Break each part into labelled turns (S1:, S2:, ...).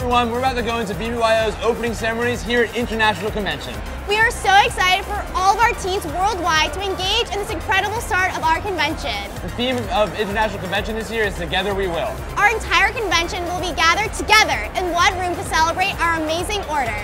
S1: Everyone, we're about to go into BBYO's opening ceremonies here at International Convention.
S2: We are so excited for all of our teens worldwide to engage in this incredible start of our convention.
S1: The theme of International Convention this year is Together We Will.
S2: Our entire convention will be gathered together in one room to celebrate our amazing order.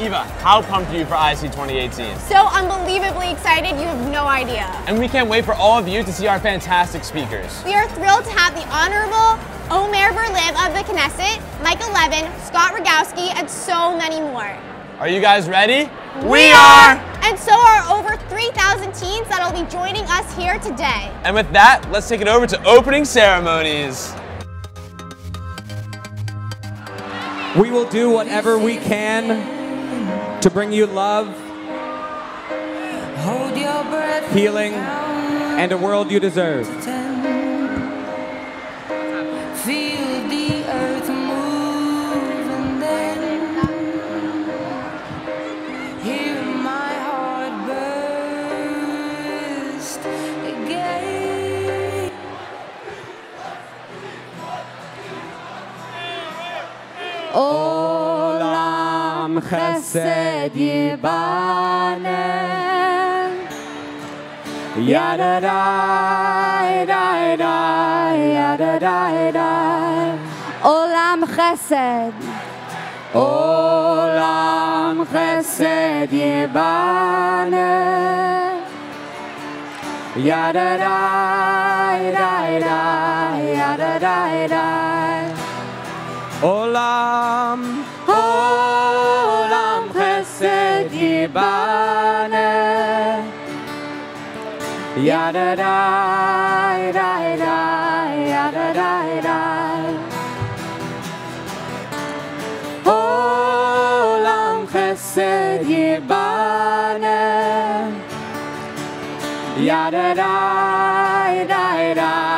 S1: Eva, how pumped are you for ISC 2018?
S2: So unbelievably excited, you have no idea.
S1: And we can't wait for all of you to see our fantastic speakers.
S2: We are thrilled to have the Honorable Omer Bar-Lev of the Knesset, Michael Leven, Scott Rogowsky, and so many more.
S1: Are you guys ready?
S2: We are! And so are over 3,000 teens that'll be joining us here today.
S1: And with that, let's take it over to opening ceremonies.
S3: We will do whatever we can to bring you love, healing, and a world you deserve. Olam chesed yibane Yada da da da yada da da
S4: Olam Chesed.
S3: Olam chesed yibane Yada da da da yada da da Olam Olam chesed yibane. Yada da da da yada da da Olam chesed yibane. Yada da da da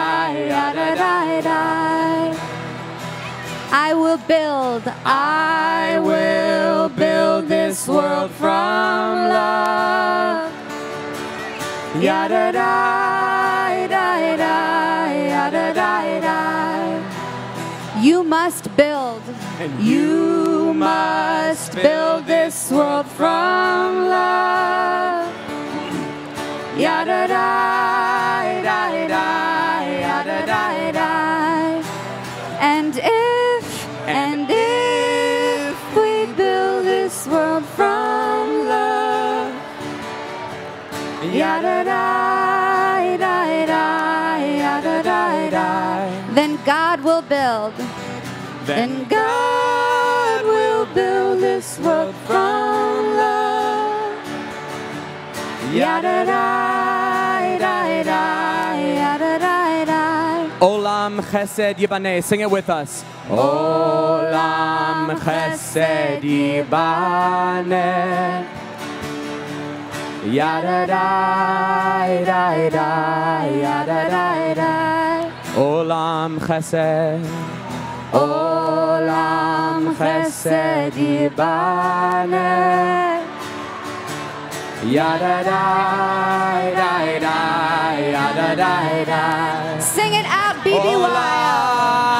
S4: I will build.
S3: I will build this world from love. Yada da da da yada da da.
S4: You must build.
S3: You must build this world from love. Yada da da da yada da da. This world from love, yada da da da yada da da,
S4: then God will build.
S3: then God will build this world from love. Yada da da da yada da da. Olam Chesed Yibaneh, sing it with us. Olam Chesed Yibaneh. Yada da da da yada da da. Olam Chesed. Olam Chesed Yibaneh. Yada da da da yada da da.
S4: Sing it out, BBY.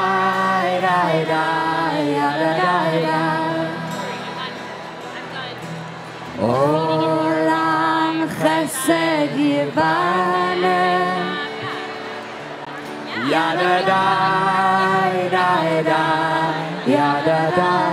S3: yada da da. Chesed yibaneh. Yada da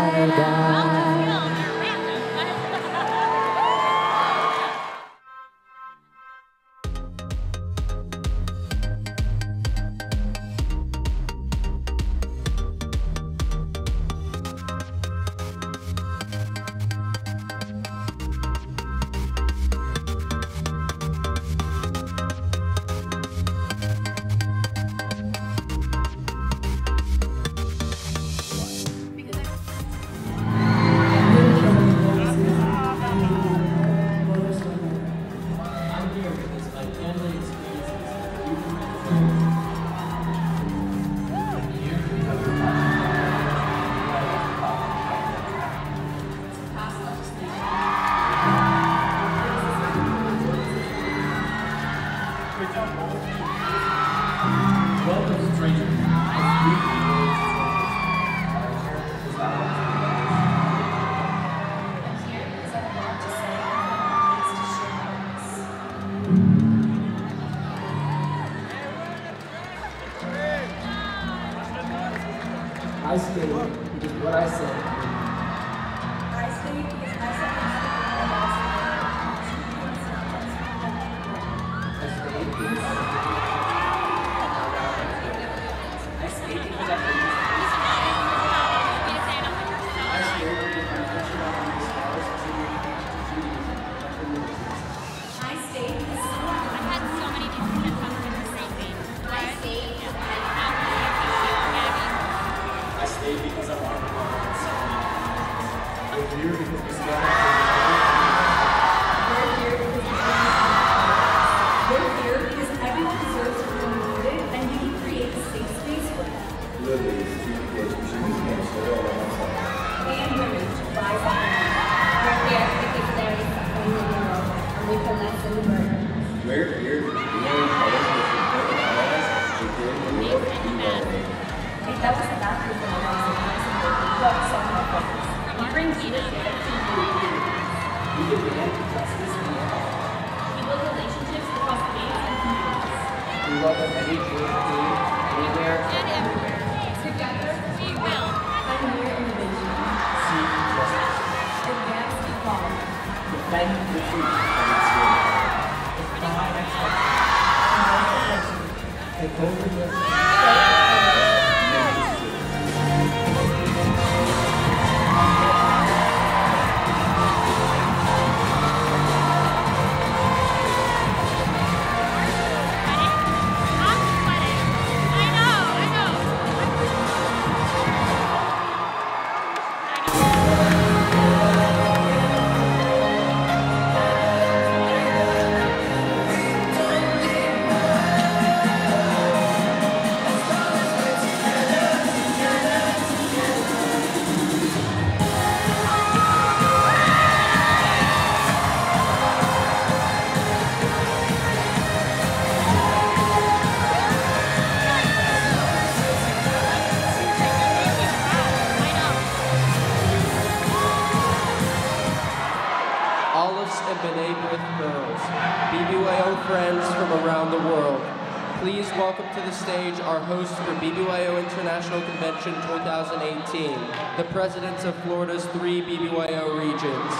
S5: presidents of Florida's three BBYO regions.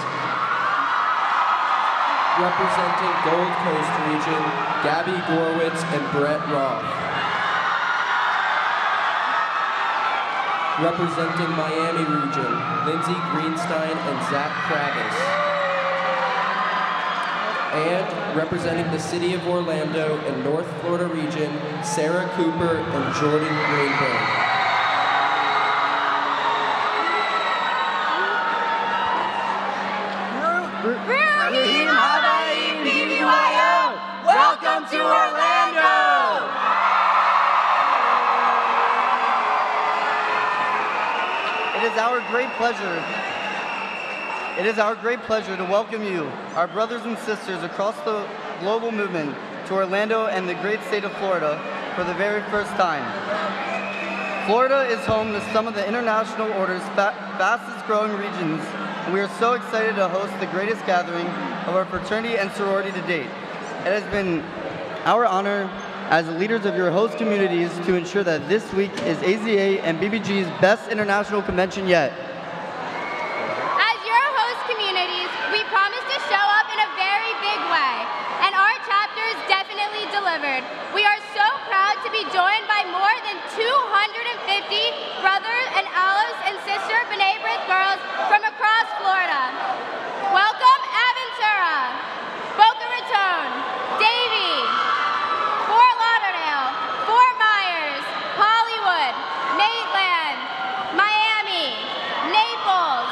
S5: Representing Gold Coast region, Gabby Gorwitz and Brett Roth. Representing Miami region, Lindsay Greenstein and Zach Kravis and representing the city of Orlando and North Florida region, Sarah Cooper and Jordan Greenberg.
S6: Great pleasure. It is our great pleasure to welcome you, our brothers and sisters across the global movement, to Orlando and the great state of Florida for the very first time. Florida is home to some of the International Order's fa- fastest growing regions, and we are so excited to host the greatest gathering of our fraternity and sorority to date. It has been our honor as leaders of your host communities to ensure that this week is AZA and BBG's best international convention yet.
S2: As your host communities, we promise to show up in a very big way, and our chapters definitely delivered. We are so proud to be joined by more than 250 brothers and olives and sister B'nai B'rith girls from across Florida. Welcome Aventura, Boca Raton, Davie, Fort Lauderdale, Fort Myers, Hollywood, Maitland, Miami, Naples,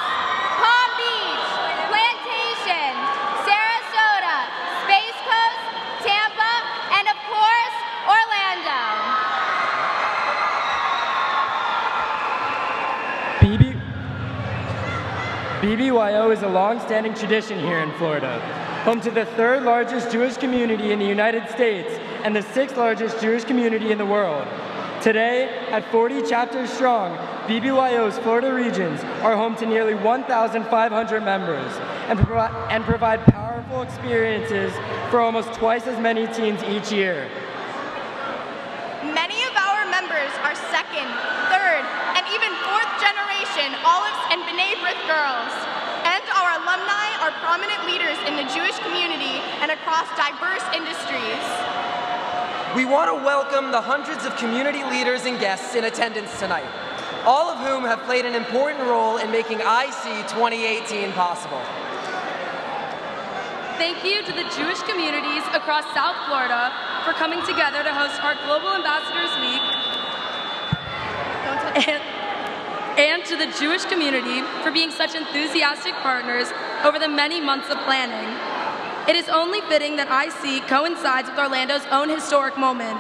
S2: Palm Beach, Plantation, Sarasota, Space Coast, Tampa, and of course, Orlando.
S7: BB BBYO is a long-standing tradition here in Florida.
S8: home to the third largest Jewish community in the United States and the sixth largest Jewish community in the world. Today, at 40 chapters strong, BBYO's Florida regions are home to nearly 1,500 members and, and provide powerful experiences for almost twice as many teens each year.
S7: Many of our members are second, third, and even fourth generation Olives and girls. And our alumni are prominent leaders in the Jewish community and across diverse industries.
S9: We want to welcome the hundreds of community leaders and guests in attendance tonight, all of whom have played an important role in making IC 2018 possible.
S10: Thank you to the Jewish communities across South Florida for coming together to host our Global Ambassadors Week. And, to the Jewish community for being such enthusiastic partners over the many months of planning. It is only fitting that IC coincides with Orlando's own historic moment.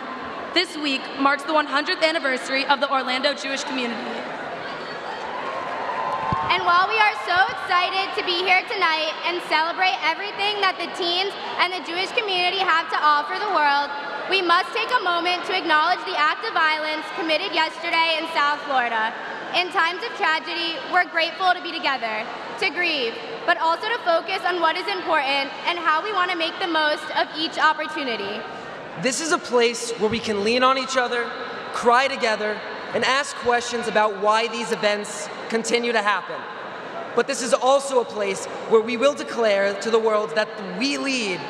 S10: This week marks the 100th anniversary of the Orlando Jewish community.
S2: And while we are so excited to be here tonight and celebrate everything that the teens and the Jewish community have to offer the world, we must take a moment to acknowledge the act of violence committed yesterday in South Florida. In times of tragedy, we're grateful to be together, to grieve, but also to focus on what is important and how we want to make the most of each opportunity.
S9: This is a place where we can lean on each other, cry together, and ask questions about why these events continue to happen. But this is also a place where we will declare to the world that we lead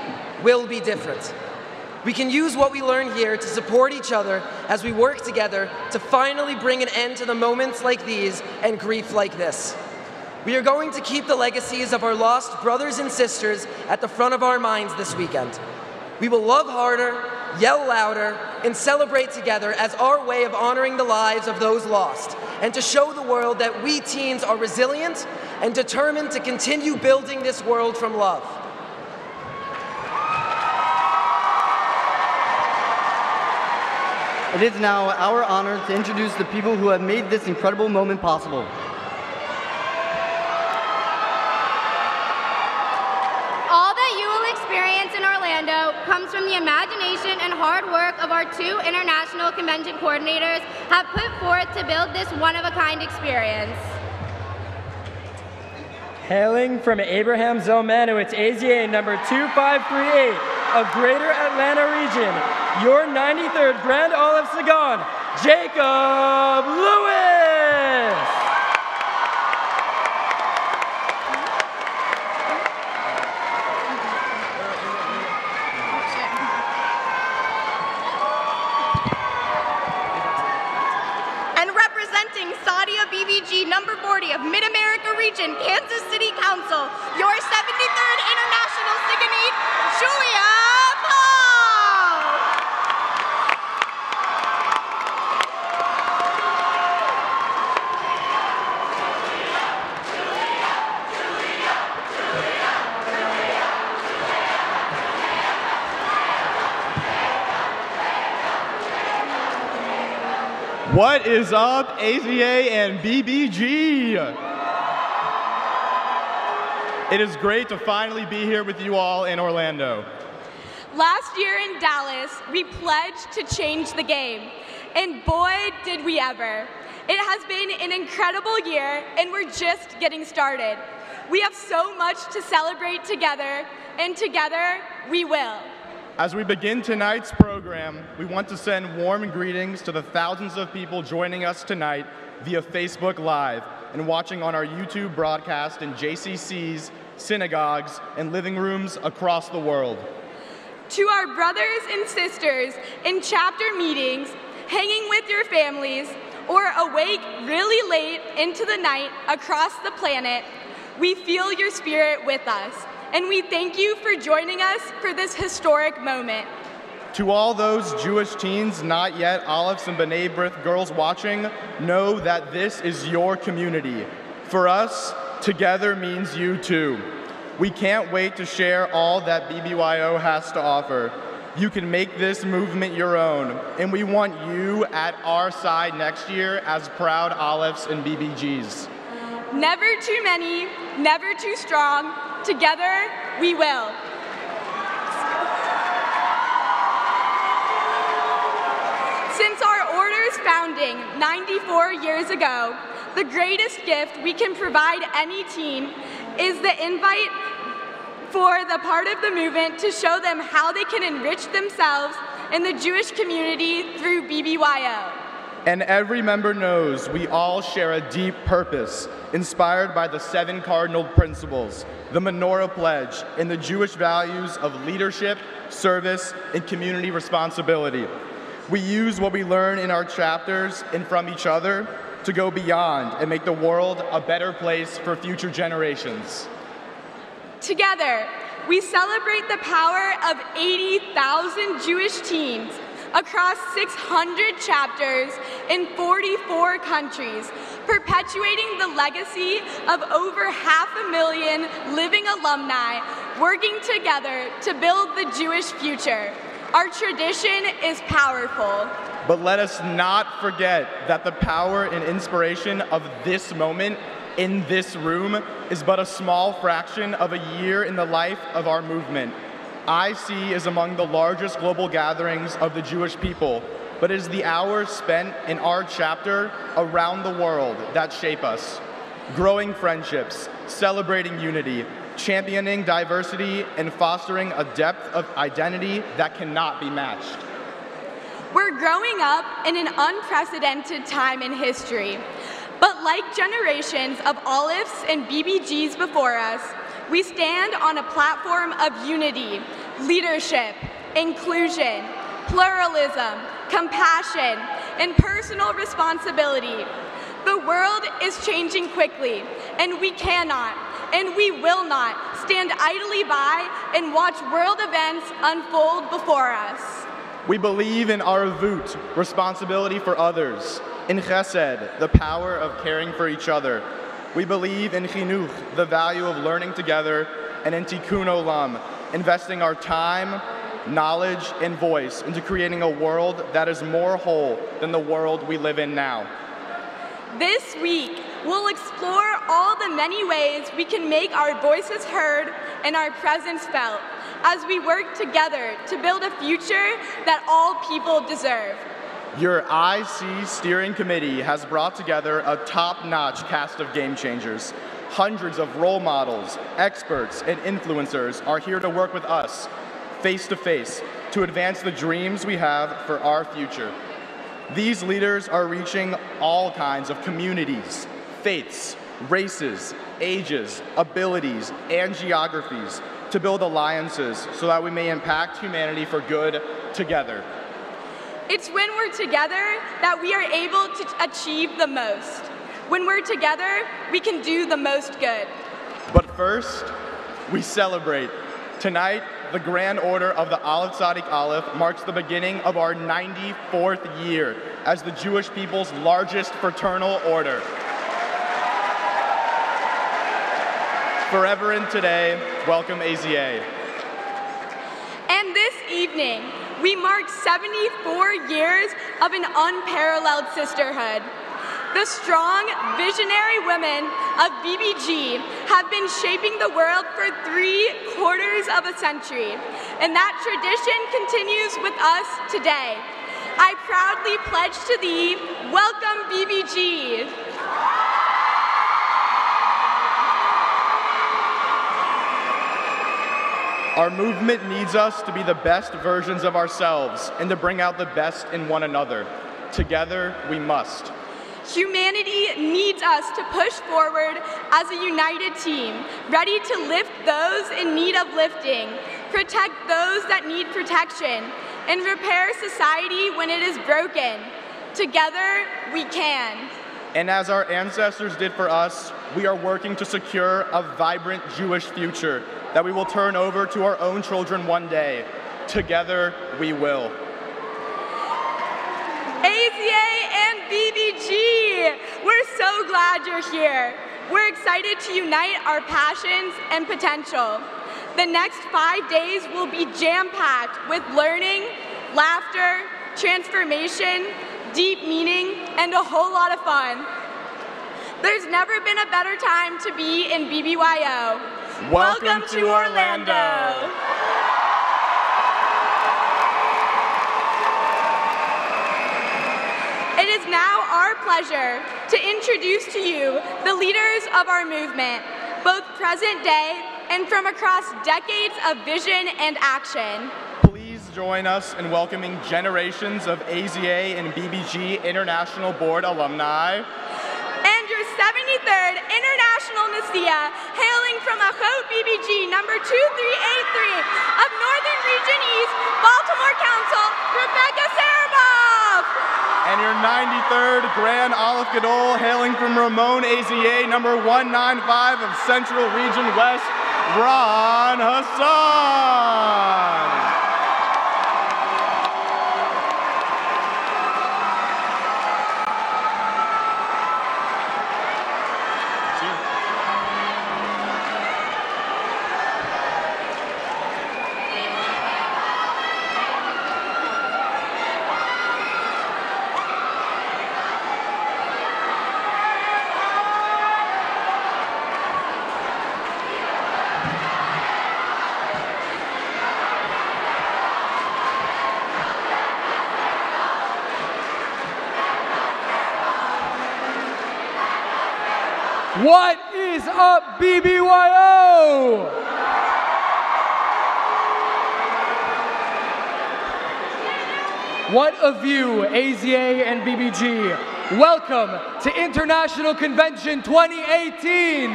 S9: will be different. We can use what we learn here to support each other as we work together to finally bring an end to the moments like these and grief like this. We are going to keep the legacies of our lost brothers and sisters at the front of our minds this weekend. We will love harder, yell louder, and celebrate together as our way of honoring the lives of those lost, and to show the world that we teens are resilient and determined to continue building this world from love.
S6: It is now our honor to introduce the people who have made this incredible moment possible.
S2: All that you will experience in Orlando comes from the imagination and hard work of our two international convention coordinators have put forth to build this one-of-a-kind experience.
S8: Hailing from Abraham Zelmanowitz, AZA number 2538 of Greater Atlanta Region, your 93rd Grand Olive Sagan, Jacob Lewis.
S7: And representing Sadia BBG number 40 of Mid-America Region, Kansas City Council, your 73rd International S'ganit, Julia
S11: What is up, AZA and BBG? It is great to finally be here with you all in Orlando.
S12: Last year in Dallas, we pledged to change the game. And boy, did we ever. It has been an incredible year, and we're just getting started. We have so much to celebrate together, and together we will.
S11: As we begin tonight's program, we want to send warm greetings to the thousands of people joining us tonight via Facebook Live and watching on our YouTube broadcast in JCCs, synagogues, and living rooms across the world.
S12: To our brothers and sisters in chapter meetings, hanging with your families, or awake really late into the night across the planet, we feel your spirit with us, and we thank you for joining us for this historic moment.
S11: To all those Jewish teens not yet Olives and B'nai B'rith girls watching, know that this is your community. For us, together means you too. We can't wait to share all that BBYO has to offer. You can make this movement your own, and we want you at our side next year as proud Olives and BBGs.
S12: Never too many, never too strong. Together, we will. Since our order's founding 94 years ago, the greatest gift we can provide any team is the invite for the part of the movement to show them how they can enrich themselves in the Jewish community through BBYO.
S11: And every member knows we all share a deep purpose inspired by the seven cardinal principles, the Menorah Pledge, and the Jewish values of leadership, service, and community responsibility. We use what we learn in our chapters and from each other to go beyond and make the world a better place for future generations.
S12: Together, we celebrate the power of 80,000 Jewish teens across 600 chapters in 44 countries, perpetuating the legacy of over half a million living alumni working together to build the Jewish future. Our tradition is powerful.
S11: But let us not forget that the power and inspiration of this moment in this room is but a small fraction of a year in the life of our movement. IC is among the largest global gatherings of the Jewish people, but it is the hours spent in our chapter around the world that shape us. Growing friendships, celebrating unity, championing diversity, and fostering a depth of identity that cannot be matched.
S12: We're growing up in an unprecedented time in history. But like generations of Olives and BBGs before us, we stand on a platform of unity, leadership, inclusion, pluralism, compassion, and personal responsibility. The world is changing quickly, and we cannot, and we will not, stand idly by and watch world events unfold before us.
S11: We believe in arvut, responsibility for others, in chesed, the power of caring for each other. We believe in chinuch, the value of learning together, and in tikkun olam, investing our time, knowledge, and voice into creating a world that is more whole than the world we live in now.
S12: This week, we'll explore all the many ways we can make our voices heard and our presence felt as we work together to build a future that all people deserve.
S11: Your IC steering committee has brought together a top-notch cast of game changers. Hundreds of role models, experts, and influencers are here to work with us, face to face, to advance the dreams we have for our future. These leaders are reaching all kinds of communities, faiths, races, ages, abilities, and geographies to build alliances so that we may impact humanity for good together.
S12: It's when we're together that we are able to achieve the most. When we're together, we can do the most good.
S11: But first, we celebrate. Tonight, the Grand Order of the Aleph Tzadik Aleph marks the beginning of our 94th year as the Jewish people's largest fraternal order. Forever and today, welcome AZA.
S12: And this evening, we mark 74 years of an unparalleled sisterhood. The strong, visionary women of BBG have been shaping the world for three quarters of a century, and that tradition continues with us today. I proudly pledge to thee, welcome BBG.
S11: Our movement needs us to be the best versions of ourselves and to bring out the best in one another. Together, we must.
S12: Humanity needs us to push forward as a united team, ready to lift those in need of lifting, protect those that need protection, and repair society when it is broken. Together, we can.
S11: And as our ancestors did for us, we are working to secure a vibrant Jewish future that we will turn over to our own children one day. Together, we will.
S12: AZA and BBG, we're so glad you're here. We're excited to unite our passions and potential. The next five days will be jam-packed with learning, laughter, transformation, deep meaning, and a whole lot of fun. There's never been a better time to be in BBYO.
S11: Welcome, to Orlando.
S12: It is now our pleasure to introduce to you the leaders of our movement, both present day and from across decades of vision and action.
S11: Please join us in welcoming generations of AZA and BBG International Board alumni.
S12: And your 73rd International Nasia, hailing from Achot BBG number 2383 of Northern Region East, Baltimore Council, Rebecca Saraboff.
S11: And your 93rd Grand Aleph Gadol, hailing from Ramon AZA number 195 of Central Region West, Ron Hassan.
S8: What is up, BBYO? What a view, AZA and BBG. Welcome to International Convention 2018.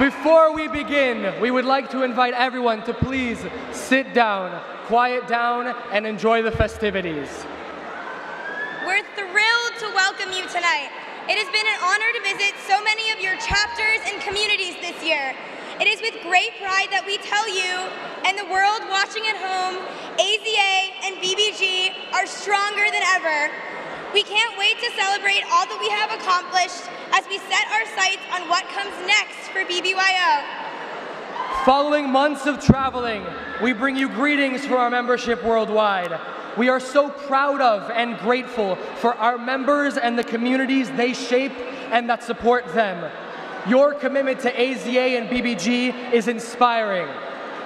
S8: Before we begin, we would like to invite everyone to please sit down, quiet down, and enjoy the festivities.
S13: We're thrilled to welcome you tonight. It has been an honor to visit so many of your chapters and communities this year. It is with great pride that we tell you and the world watching at home, AZA and BBG are stronger than ever. We can't wait to celebrate all that we have accomplished as we set our sights on what comes next for BBYO.
S8: Following months of traveling, we bring you greetings from our membership worldwide. We are so proud of and grateful for our members and the communities they shape and that support them. Your commitment to AZA and BBG is inspiring.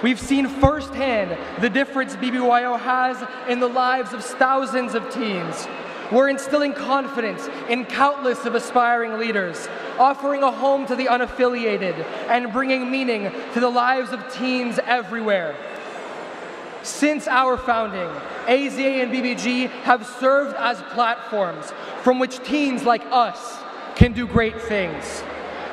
S8: We've seen firsthand the difference BBYO has in the lives of thousands of teens. We're instilling confidence in countless of aspiring leaders, offering a home to the unaffiliated, and bringing meaning to the lives of teens everywhere. Since our founding, AZA and BBG have served as platforms from which teens like us can do great things.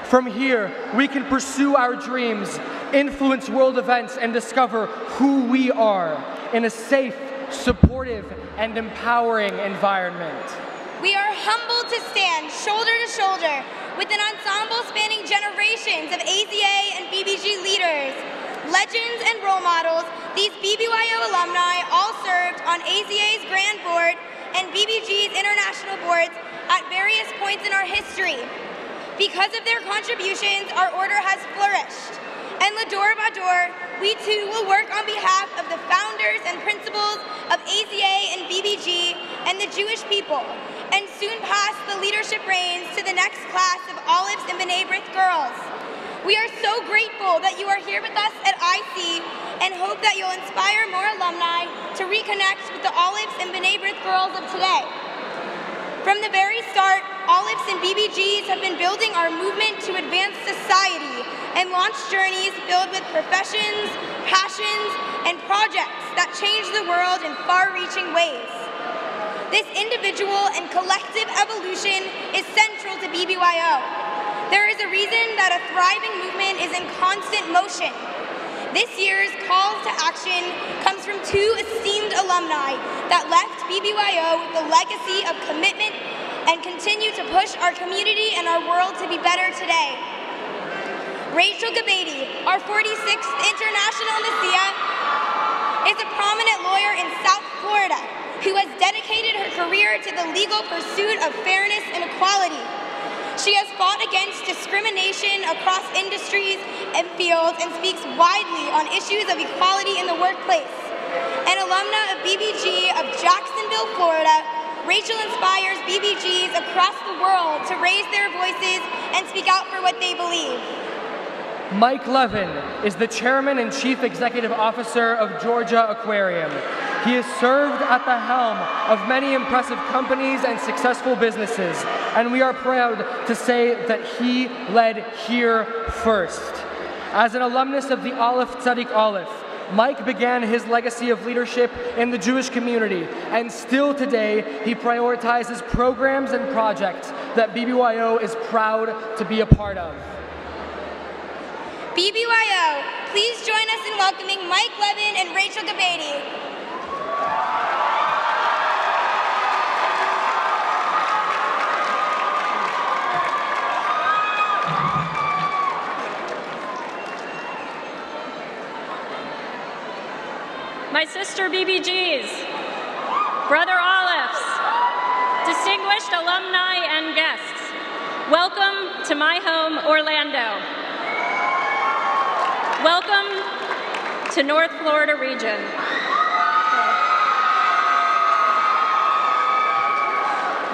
S8: From here, we can pursue our dreams, influence world events, and discover who we are in a safe, supportive, and empowering environment.
S13: We are humbled to stand shoulder to shoulder with an ensemble spanning generations of AZA and BBG leaders, legends, and role models. These BBYO alumni all served on AZA's Grand Board and BBG's international boards at various points in our history. Because of their contributions, our order has flourished. And Lador Vador, we too will work on behalf of the founders and principles of AZA and BBG and the Jewish people, and soon pass the leadership reins to the next class of Olives and B'nai B'rith girls. We are so grateful that you are here with us at IC and hope that you'll inspire more alumni to reconnect with the Olives and B'nai B'rith girls of today. From the very start, Olives and BBGs have been building our movement to advance society and launch journeys filled with professions, passions, and projects that change the world in far-reaching ways. This individual and collective evolution is central to BBYO. There is a reason that a thriving movement is in constant motion. This year's call to action comes from two esteemed alumni that left BBYO with the legacy of commitment and continue to push our community and our world to be better today. Rachel Gebaide, our 46th International Nasia, is a prominent lawyer in South Florida who has dedicated her career to the legal pursuit of fairness and equality. She has fought against discrimination across industries and fields and speaks widely on issues of equality in the workplace. An alumna of BBG of Jacksonville, Florida, Rachel inspires BBGs across the world to raise their voices and speak out for what they believe.
S8: Mike Leven is the chairman and chief executive officer of Georgia Aquarium. He has served at the helm of many impressive companies and successful businesses, and we are proud to say that he led here first. As an alumnus of the Aleph Tzadik Aleph, Mike began his legacy of leadership in the Jewish community, and still today, he prioritizes programs and projects that BBYO is proud to be a part of.
S2: BBYO, please join us in welcoming Mike Leven and Rachel Gebaide.
S14: My sister BBGs, brother Olives, distinguished alumni and guests, welcome to my home, Orlando. Welcome to North Florida region.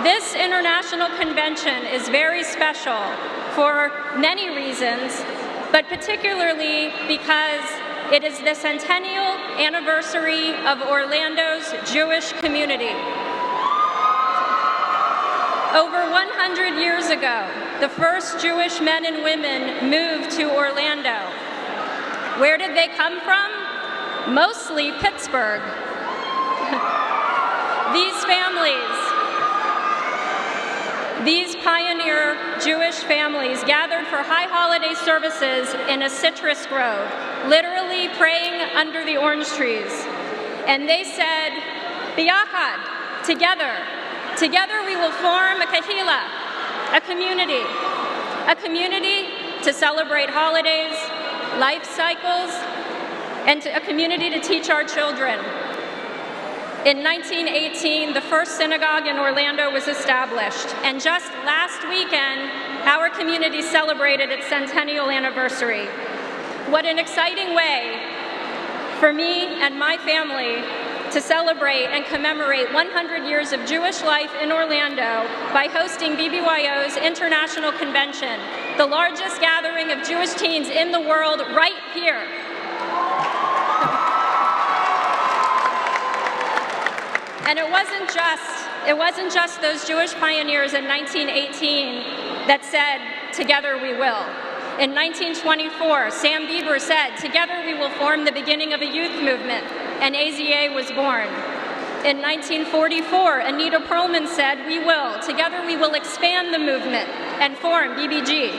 S14: This international convention is very special for many reasons, but particularly because it is the centennial anniversary of Orlando's Jewish community. Over 100 years ago, the first Jewish men and women moved to Orlando. Where did they come from? Mostly Pittsburgh. These families, these pioneer Jewish families gathered for high holiday services in a citrus grove, literally praying under the orange trees. And they said, Biyachad, together, together we will form a kahila, a community, a community to celebrate holidays, life cycles, and a community to teach our children. In 1918, the first synagogue in Orlando was established, and just last weekend, our community celebrated its centennial anniversary. What an exciting way for me and my family to celebrate and commemorate 100 years of Jewish life in Orlando by hosting BBYO's International Convention, the largest gathering of Jewish teens in the world right here. And it wasn't just it wasn't just those Jewish pioneers in 1918 that said, "Together we will." In 1924, Sam Beber said, "Together we will form the beginning of a youth movement," and AZA was born. In 1944, Anita Perlman said, "We will. Together we will expand the movement and form BBG."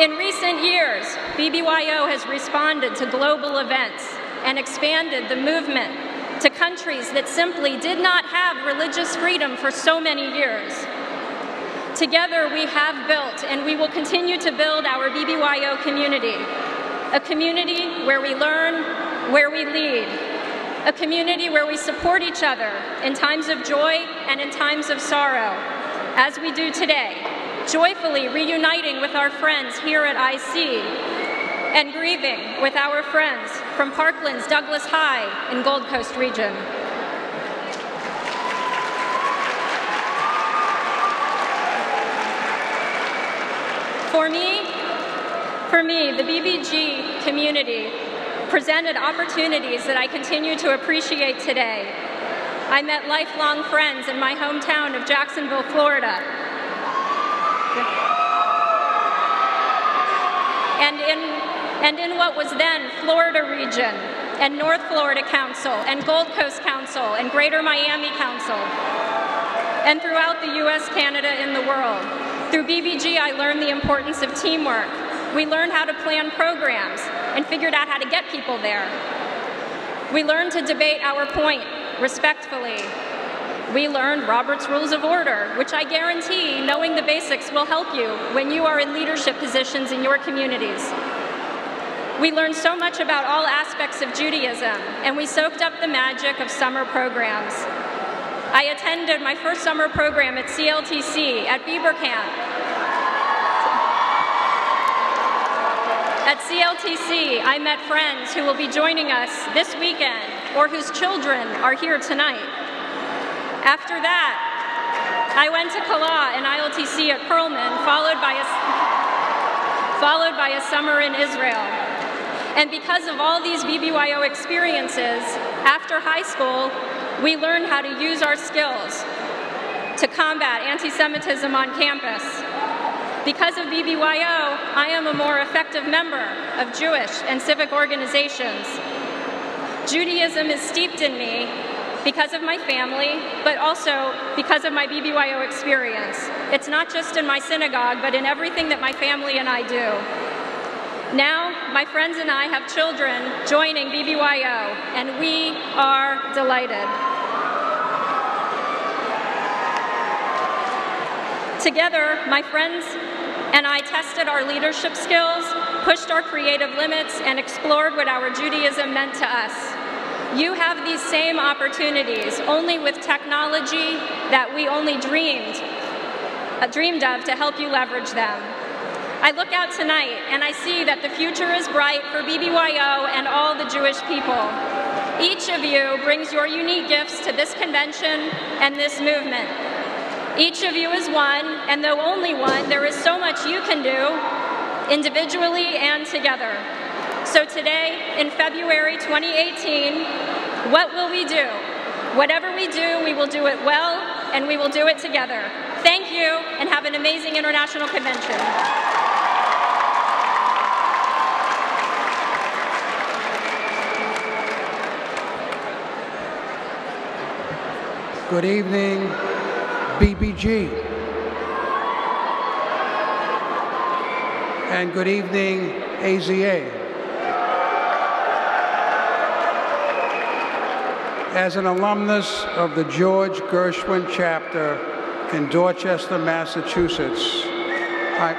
S14: In recent years, BBYO has responded to global events and expanded the movement to countries that simply did not have religious freedom for so many years. Together, we have built and we will continue to build our BBYO community, a community where we learn, where we lead, a community where we support each other in times of joy and in times of sorrow, as we do today, joyfully reuniting with our friends here at IC and grieving with our friends from Parkland's Douglas High in Gold Coast region. For me, for me, the BBG community presented opportunities that I continue to appreciate today. I met lifelong friends in my hometown of Jacksonville, Florida. And in, and in what was then Florida region and North Florida Council and Gold Coast Council and Greater Miami Council and throughout the US, Canada, and the world. Through BBG, I learned the importance of teamwork. We learned how to plan programs and figured out how to get people there. We learned to debate our point respectfully. We learned Robert's Rules of Order, which I guarantee knowing the basics will help you when you are in leadership positions in your communities. We learned so much about all aspects of Judaism, and we soaked up the magic of summer programs. I attended my first summer program at CLTC at Beber Camp. At CLTC, I met friends who will be joining us this weekend or whose children are here tonight. After that, I went to Kala and ILTC at Perlman, followed by a, followed by a summer in Israel. And because of all these BBYO experiences, after high school, we learned how to use our skills to combat anti-Semitism on campus. Because of BBYO, I am a more effective member of Jewish and civic organizations. Judaism is steeped in me because of my family, but also because of my BBYO experience. It's not just in my synagogue, but in everything that my family and I do. Now, my friends and I have children joining BBYO, and we are delighted. Together, my friends and I tested our leadership skills, pushed our creative limits, and explored what our Judaism meant to us. You have these same opportunities, only with technology that we only dreamed, uh, dreamed of to help you leverage them. I look out tonight and I see that the future is bright for BBYO and all the Jewish people. Each of you brings your unique gifts to this convention and this movement. Each of you is one, and though only one, there is so much you can do, individually and together. So today, in February 2018, what will we do? Whatever we do, we will do it well, and we will do it together. Thank you, and have an amazing international convention.
S15: Good evening, BBG. And good evening, AZA. As an alumnus of the George Gershwin chapter in Dorchester, Massachusetts, I,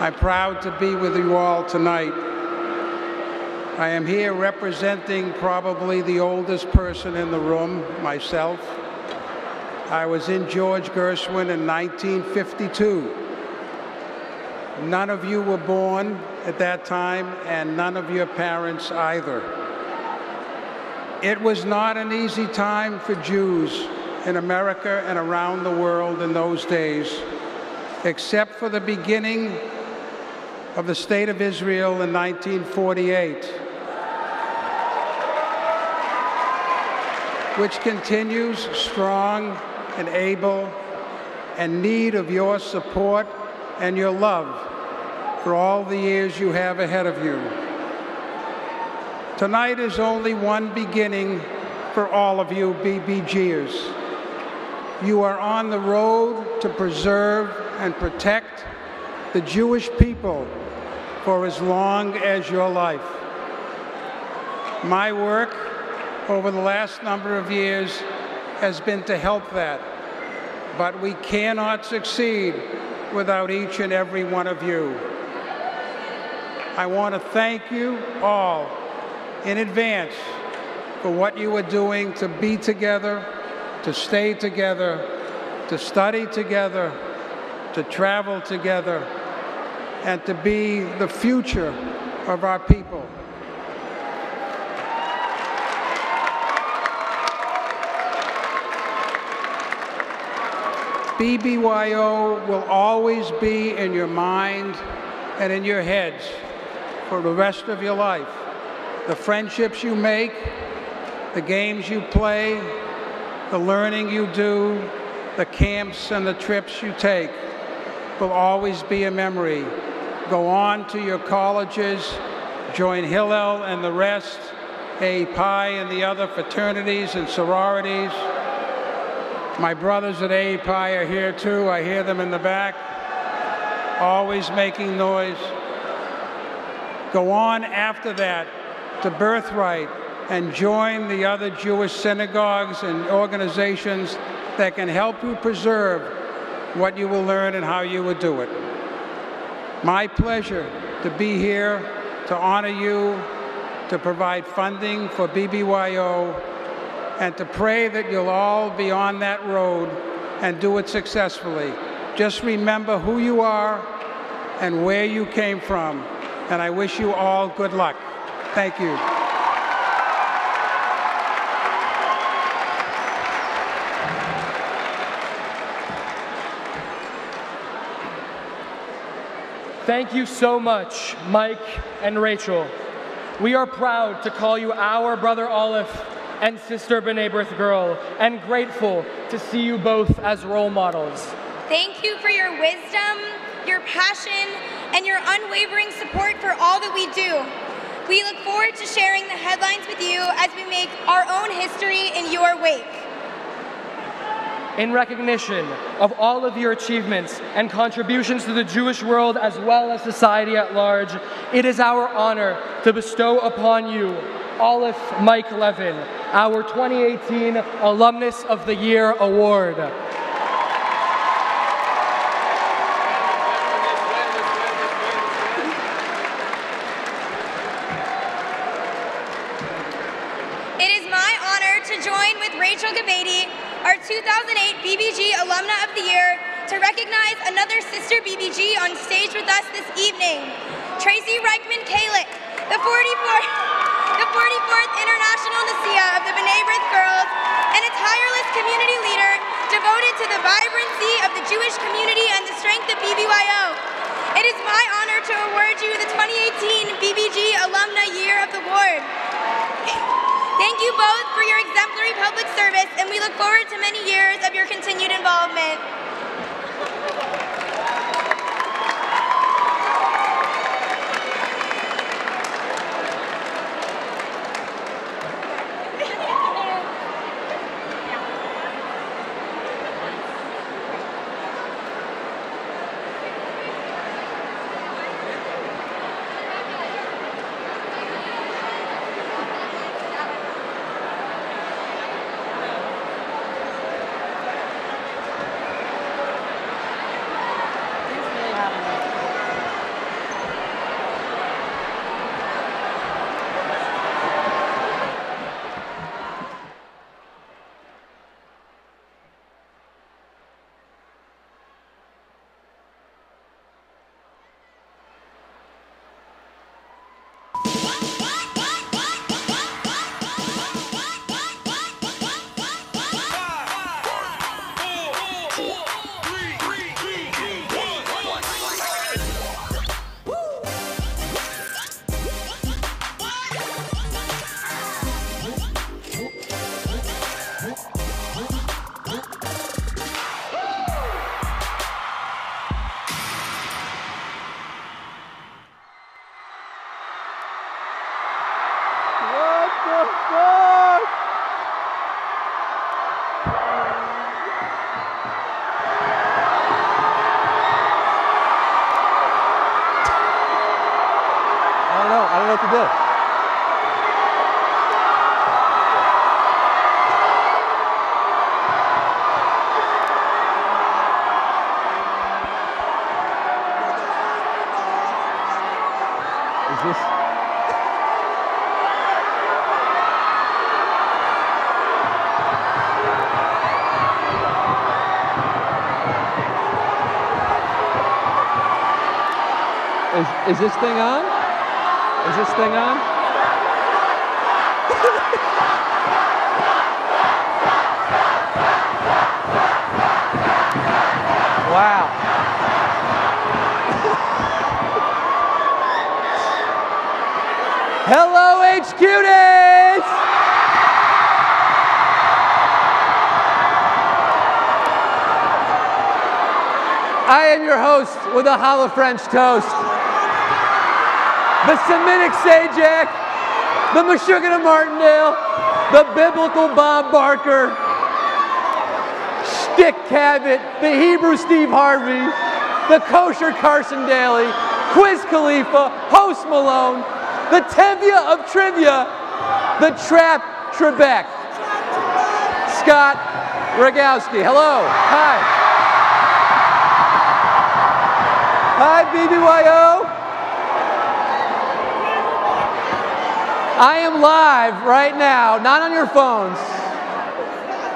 S15: I'm proud to be with you all tonight. I am here representing probably the oldest person in the room, myself. I was in George Gershwin in 1952. None of you were born at that time, and none of your parents either. It was not an easy time for Jews in America and around the world in those days, except for the beginning of the State of Israel in 1948, which continues strong and able and need of your support and your love for all the years you have ahead of you. Tonight is only one beginning for all of you BBGers. You are on the road to preserve and protect the Jewish people for as long as your life. My work over the last number of years has been to help that, but we cannot succeed without each and every one of you. I want to thank you all in advance for what you are doing to be together, to stay together, to study together, to travel together, and to be the future of our people. BBYO will always be in your mind and in your heads for the rest of your life. The friendships you make, the games you play, the learning you do, the camps and the trips you take will always be a memory. Go on to your colleges, join Hillel and the rest, A Pi and the other fraternities and sororities. My brothers at A Pi are here too. I hear them in the back, always making noise. Go on after that to Birthright and join the other Jewish synagogues and organizations that can help you preserve what you will learn and how you will do it. My pleasure to be here to honor you, to provide funding for BBYO, and to pray that you'll all be on that road and do it successfully. Just remember who you are and where you came from, and I wish you all good luck. Thank you.
S8: Thank you so much, Mike and Rachel. We are proud to call you our brother Aleph and sister B'nai B'rith girl, and grateful to see you both as role models.
S13: Thank you for your wisdom, your passion, and your unwavering support for all that we do. We look forward to sharing the headlines with you as we make our own history in your wake.
S8: In recognition of all of your achievements and contributions to the Jewish world as well as society at large, it is our honor to bestow upon you Aleph Mike Leven, our 2018 Alumnus of the Year Award.
S13: It is my honor to join with Rachel Gebaide, our 2008 BBG Alumna of the Year, to recognize another sister BBG on stage with us this evening, Tracy Reichman Kalick, the 44th, the 44th International N'siah of the B'nai B'rith Girls, and a tireless community leader devoted to the vibrancy of the Jewish community and the strength of BBYO. It is my honor to award you the 2018 BBG Alumna Year of the Award. Thank you both for your exemplary public service, and we look forward to many years of your continued involvement.
S16: Is, is this thing on? Is this thing on? wow. Hello, HQties! I am your host with a hollow French toast. The Semitic Sajak, the Meshuggah Martindale, the biblical Bob Barker, Stick Cabot, the Hebrew Steve Harvey, the kosher Carson Daly, Quiz Khalifa, Host Malone, the Tevye of Trivia, the Trap Trebek, Scott Rogowsky. Hello. Hi. Hi, BBYO. I am live right now, not on your phones,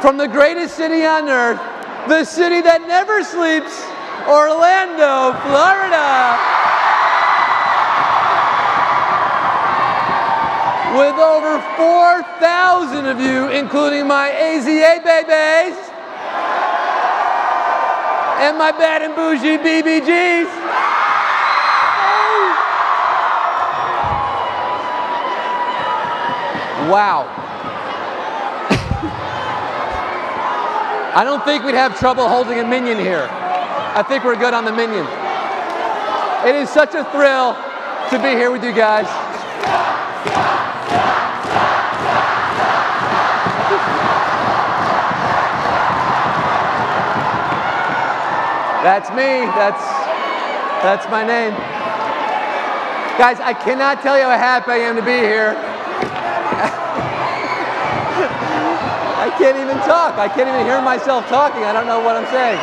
S16: from the greatest city on earth, the city that never sleeps, Orlando, Florida. With over 4,000 of you, including my AZA babies and my bad and bougie BBGs. Wow. I don't think we'd have trouble holding a minyan here. I think we're good on the minyan. It is such a thrill to be here with you guys. That's me. That's that's my name. Guys, I cannot tell you how happy I am to be here. I can't even talk. I can't even hear myself talking. I don't know what I'm saying.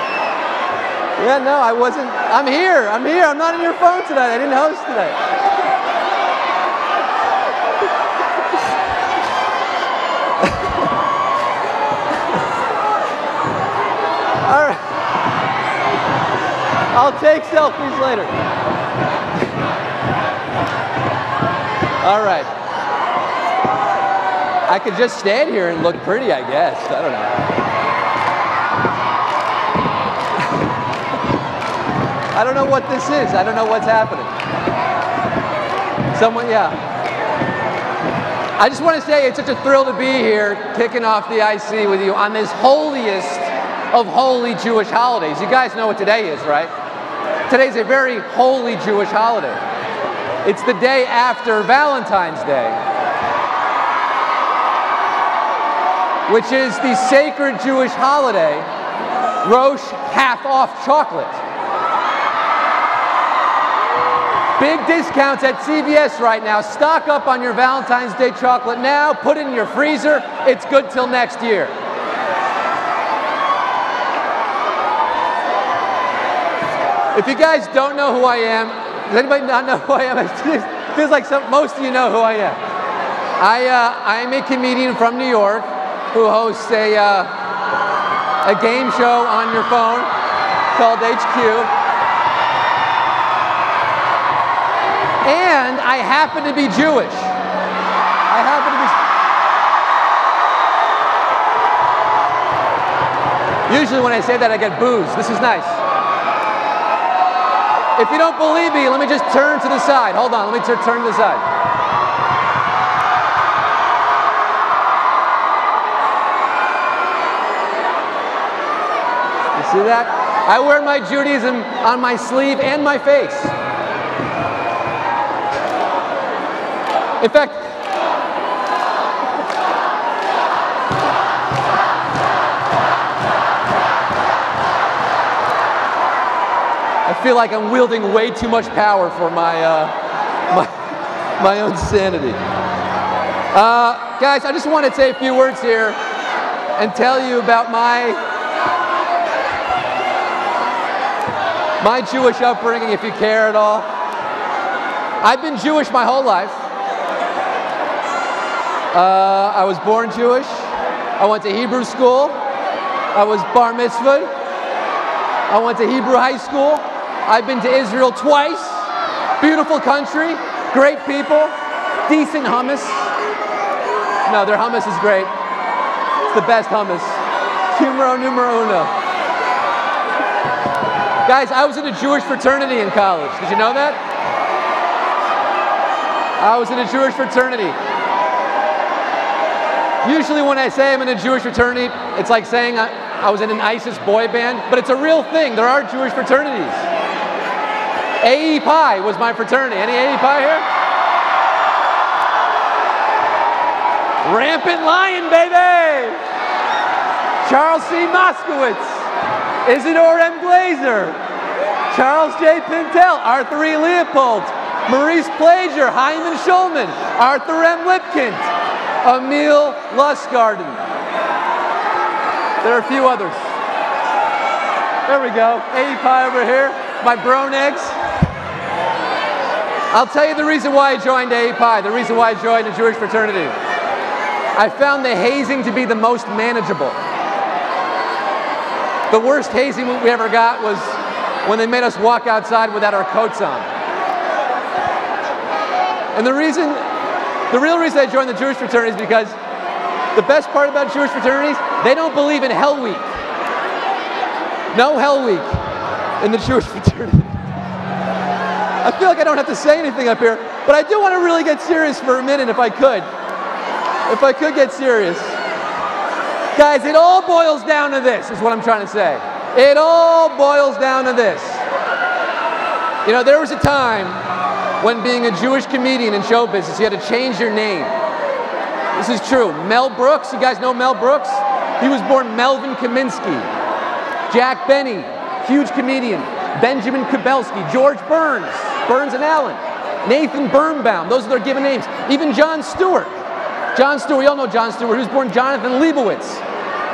S16: Yeah, no, I wasn't. I'm here. I'm here. I'm not in your phone tonight. I didn't host today. All right. I'll take selfies later. All right. I could just stand here and look pretty, I guess. I don't know. I don't know what this is. I don't know what's happening. Someone, yeah. I just want to say it's such a thrill to be here kicking off the IC with you on this holiest of holy Jewish holidays. You guys know what today is, right? Today's a very holy Jewish holiday. It's the day after Valentine's Day, which is the sacred Jewish holiday, Rosh half off chocolate. Big discounts at CVS right now. Stock up on your Valentine's Day chocolate now. Put it in your freezer. It's good till next year. If you guys don't know who I am, does anybody not know who I am? It feels like some, most of you know who I am. I, uh, I'm a comedian from New York who hosts a, uh, a game show on your phone called HQ. And I happen to be Jewish. I happen to be. Usually, when I say that, I get booze. This is nice. If you don't believe me, let me just turn to the side. Hold on, let me turn to the side. That? I wear my Judaism on my sleeve and my face. In fact, I feel like I'm wielding way too much power for my, uh, my, my own sanity. Uh, guys, I just want to say a few words here and tell you about my, my Jewish upbringing, if you care at all. I've been Jewish my whole life. Uh, I was born Jewish. I went to Hebrew school. I was bar mitzvah. I went to Hebrew high school. I've been to Israel twice. Beautiful country, great people, decent hummus. No, their hummus is great. It's the best hummus. Numero numero uno. Guys, I was in a Jewish fraternity in college. Did you know that? I was in a Jewish fraternity. Usually, when I say I'm in a Jewish fraternity, it's like saying I, I was in an ISIS boy band, but it's a real thing. There are Jewish fraternities. AE Pi was my fraternity. Any AE Pi here? Rampant Lion, baby! Charles C. Moskowitz, Isidore M. Glazer, Charles J. Pintel, Arthur E. Leopold, Maurice Plager, Hyman Schulman, Arthur M. Lipkind, Emil Lustgarten. There are a few others. There we go. Pi over here. My Brown eggs. I'll tell you the reason why I joined AE Pi, the reason why I joined a Jewish fraternity. I found the hazing to be the most manageable. The worst hazing we ever got was when they made us walk outside without our coats on. And the reason, the real reason I joined the Jewish fraternity is because the best part about Jewish fraternities, they don't believe in Hell Week. No Hell Week in the Jewish fraternity. I feel like I don't have to say anything up here, but I do want to really get serious for a minute if I could.
S3: if I could get serious. Guys, it all boils down to this, is what I'm trying to say. It all boils down to this. You know, there was a time when being a Jewish comedian in show business, you had to change your name. This is true. Mel Brooks, you guys know Mel Brooks? He was born Melvin Kaminsky. Jack Benny, huge comedian. Benjamin Kubelski, George Burns, Burns and Allen. Nathan Birnbaum, those are their given names. Even Jon Stewart. Jon Stewart, we all know Jon Stewart, he was born Jonathan Leibowitz.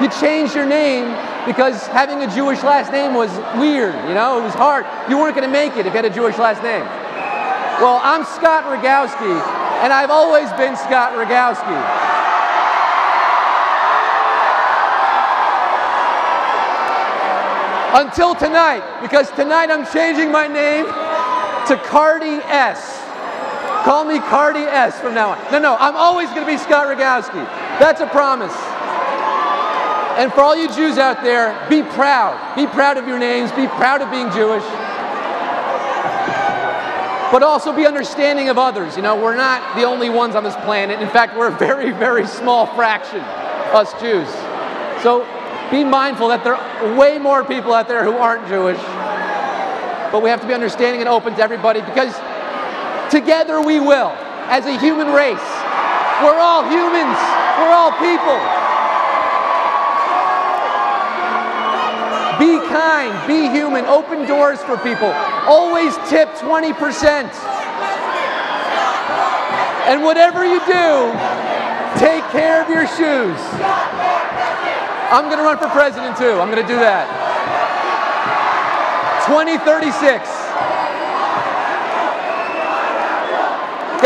S3: You changed your name because having a Jewish last name was weird, you know, it was hard. You weren't going to make it if you had a Jewish last name. Well, I'm Scott Rogowsky, and I've always been Scott Rogowsky. Until tonight, because tonight I'm changing my name to Cardi S. Call me Cardi S from now on. No, no, I'm always going to be Scott Rogowsky. That's a promise. And for all you Jews out there, be proud. Be proud of your names. Be proud of being Jewish. But also be understanding of others. You know, we're not the only ones on this planet. In fact, we're a very, very small fraction, us Jews. So be mindful that there are way more people out there who aren't Jewish. But we have to be understanding and open to everybody because together we will, as a human race. We're all humans, we're all people. Be kind, be human, open doors for people. Always tip 20%. And whatever you do, take care of your shoes. I'm going to run for president too. I'm going to do that. 2036.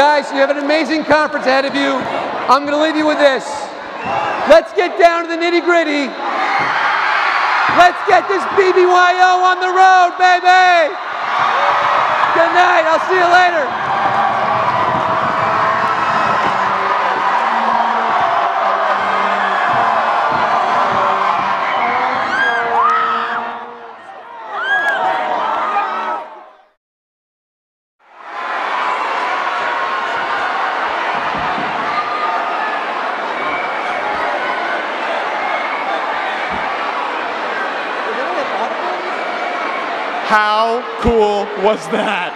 S3: Guys, you have an amazing conference ahead of you. I'm going to leave you with this. Let's get down to the nitty gritty. Let's get this BBYO on the road, baby. Good night. I'll see you later.
S11: How cool was that?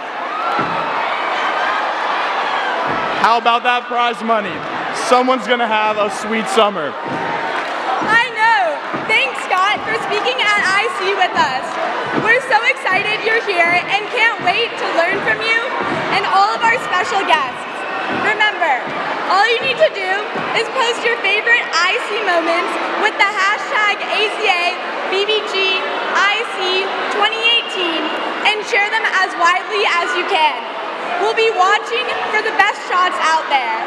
S11: How about that prize money? Someone's gonna have a sweet summer.
S12: I know. Thanks, Scott, for speaking at IC with us. We're so excited you're here and can't wait to learn from you and all of our special guests. Remember, all you need to do is post your favorite IC moments with the hashtag AZA BBG IC 2018 and share them as widely as you can. We'll be watching for the best shots out there.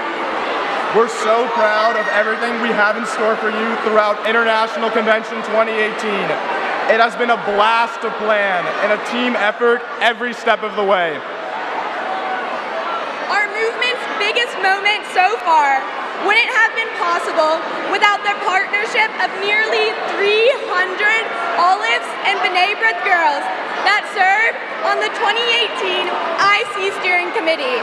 S11: We're so proud of everything we have in store for you throughout International Convention 2018. It has been a blast to plan and a team effort every step of the way.
S12: Our movement's biggest moment so far wouldn't have been possible without the partnership of nearly 300 Alephs and B'nai B'rith girls that serve on the 2018 IC Steering Committee.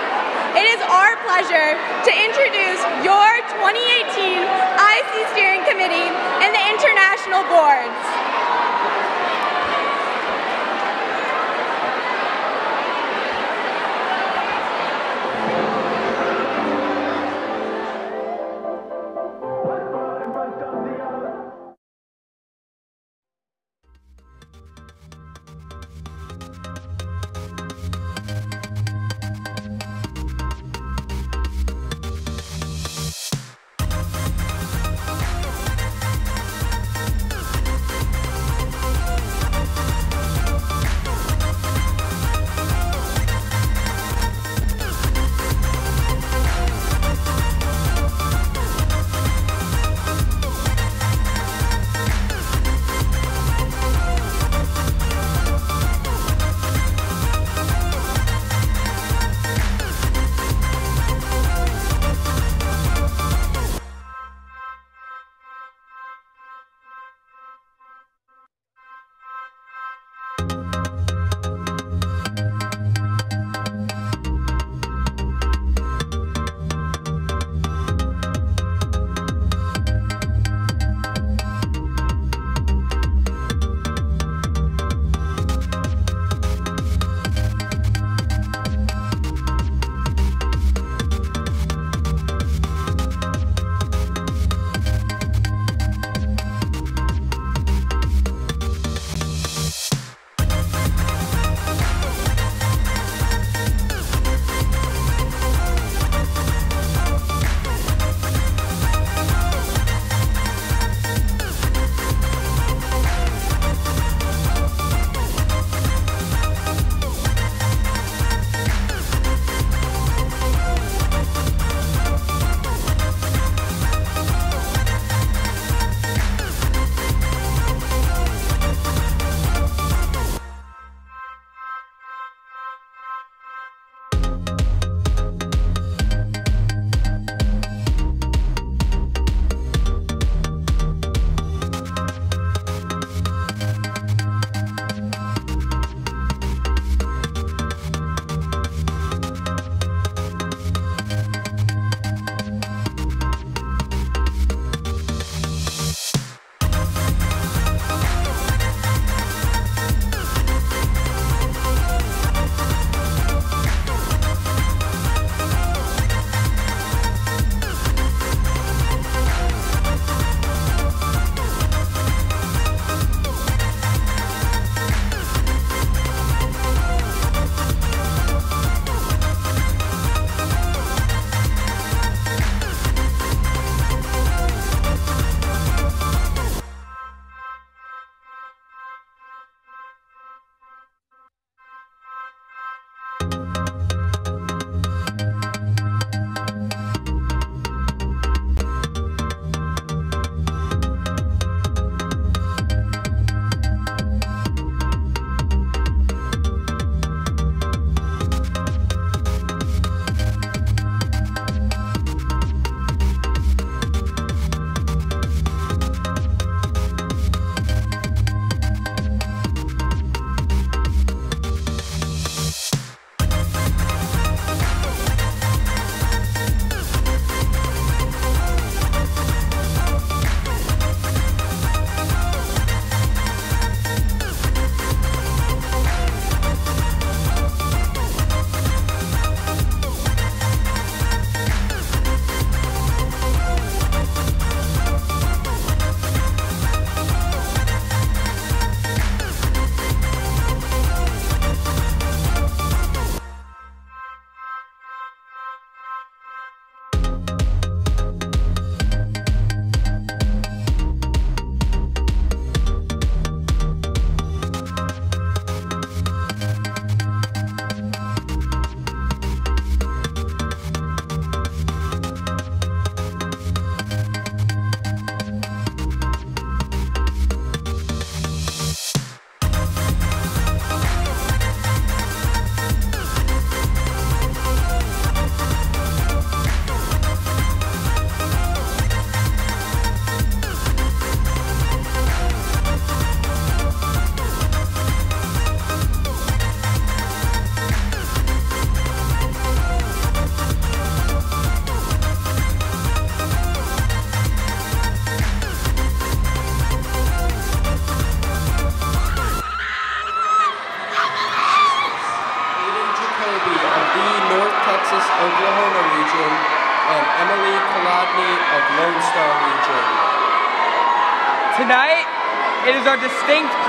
S12: It is our pleasure to introduce your 2018 IC Steering Committee and the international boards.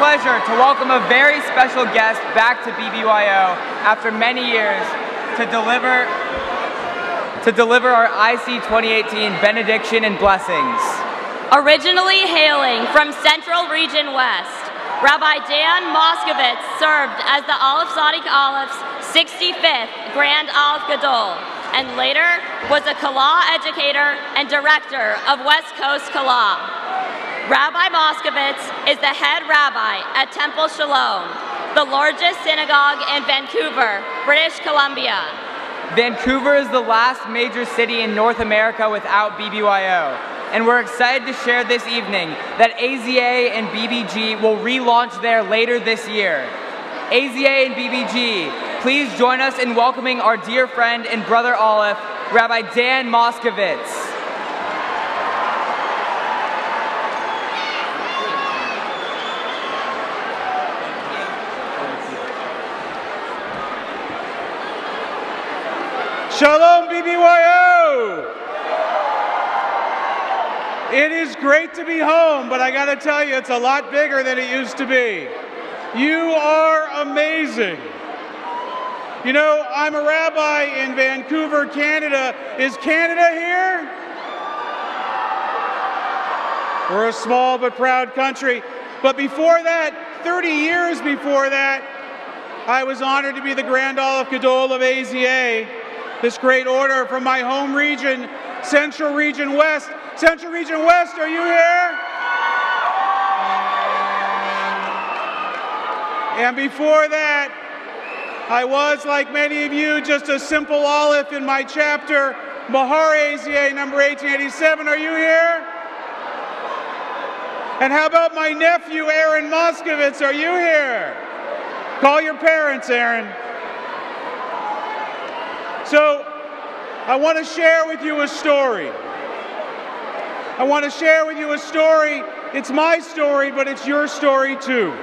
S17: Pleasure to welcome a very special guest back to BBYO after many years to deliver to deliver our IC 2018 benediction and blessings.
S18: Originally hailing from Central Region West, Rabbi Dan Moskovitz served as the Aleph Tzaddik Aleph's 65th Grand Aleph Gadol, and later was a Kala educator and director of West Coast Kala. Rabbi Moskovitz is the head rabbi at Temple Sholom, the largest synagogue in Vancouver, British Columbia.
S17: Vancouver is the last major city in North America without BBYO, and we're excited to share this evening that AZA and BBG will relaunch there later this year. AZA and BBG, please join us in welcoming our dear friend and brother Aleph, Rabbi Dan Moskovitz.
S19: Shalom BBYO! It is great to be home, but I gotta tell you, it's a lot bigger than it used to be. You are amazing. You know, I'm a rabbi in Vancouver, Canada. Is Canada here? We're a small but proud country. But before that, 30 years before that, I was honored to be the Grand Aleph Gadol of AZA, this great order from my home region, Central Region West. Central Region West, are you here? And before that, I was, like many of you, just a simple Aleph in my chapter, Mahar AZA number 1887. Are you here? And how about my nephew, Aaron Moskovitz? Are you here? Call your parents, Aaron. So, I want to share with you a story. I want to share with you a story. It's my story, but it's your story too.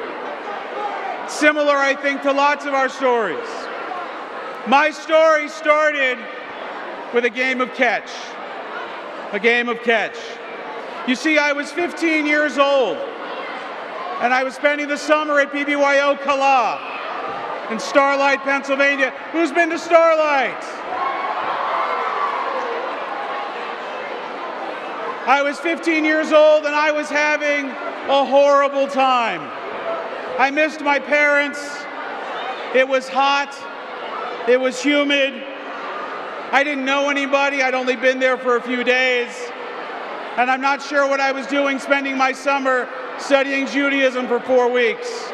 S19: Similar, I think, to lots of our stories. My story started with a game of catch. A game of catch. You see, I was 15 years old, and I was spending the summer at BBYO Kala in Starlight, Pennsylvania. Who's been to Starlight? I was 15 years old and I was having a horrible time. I missed my parents. It was hot. It was humid. I didn't know anybody. I'd only been there for a few days. And I'm not sure what I was doing spending my summer studying Judaism for four weeks.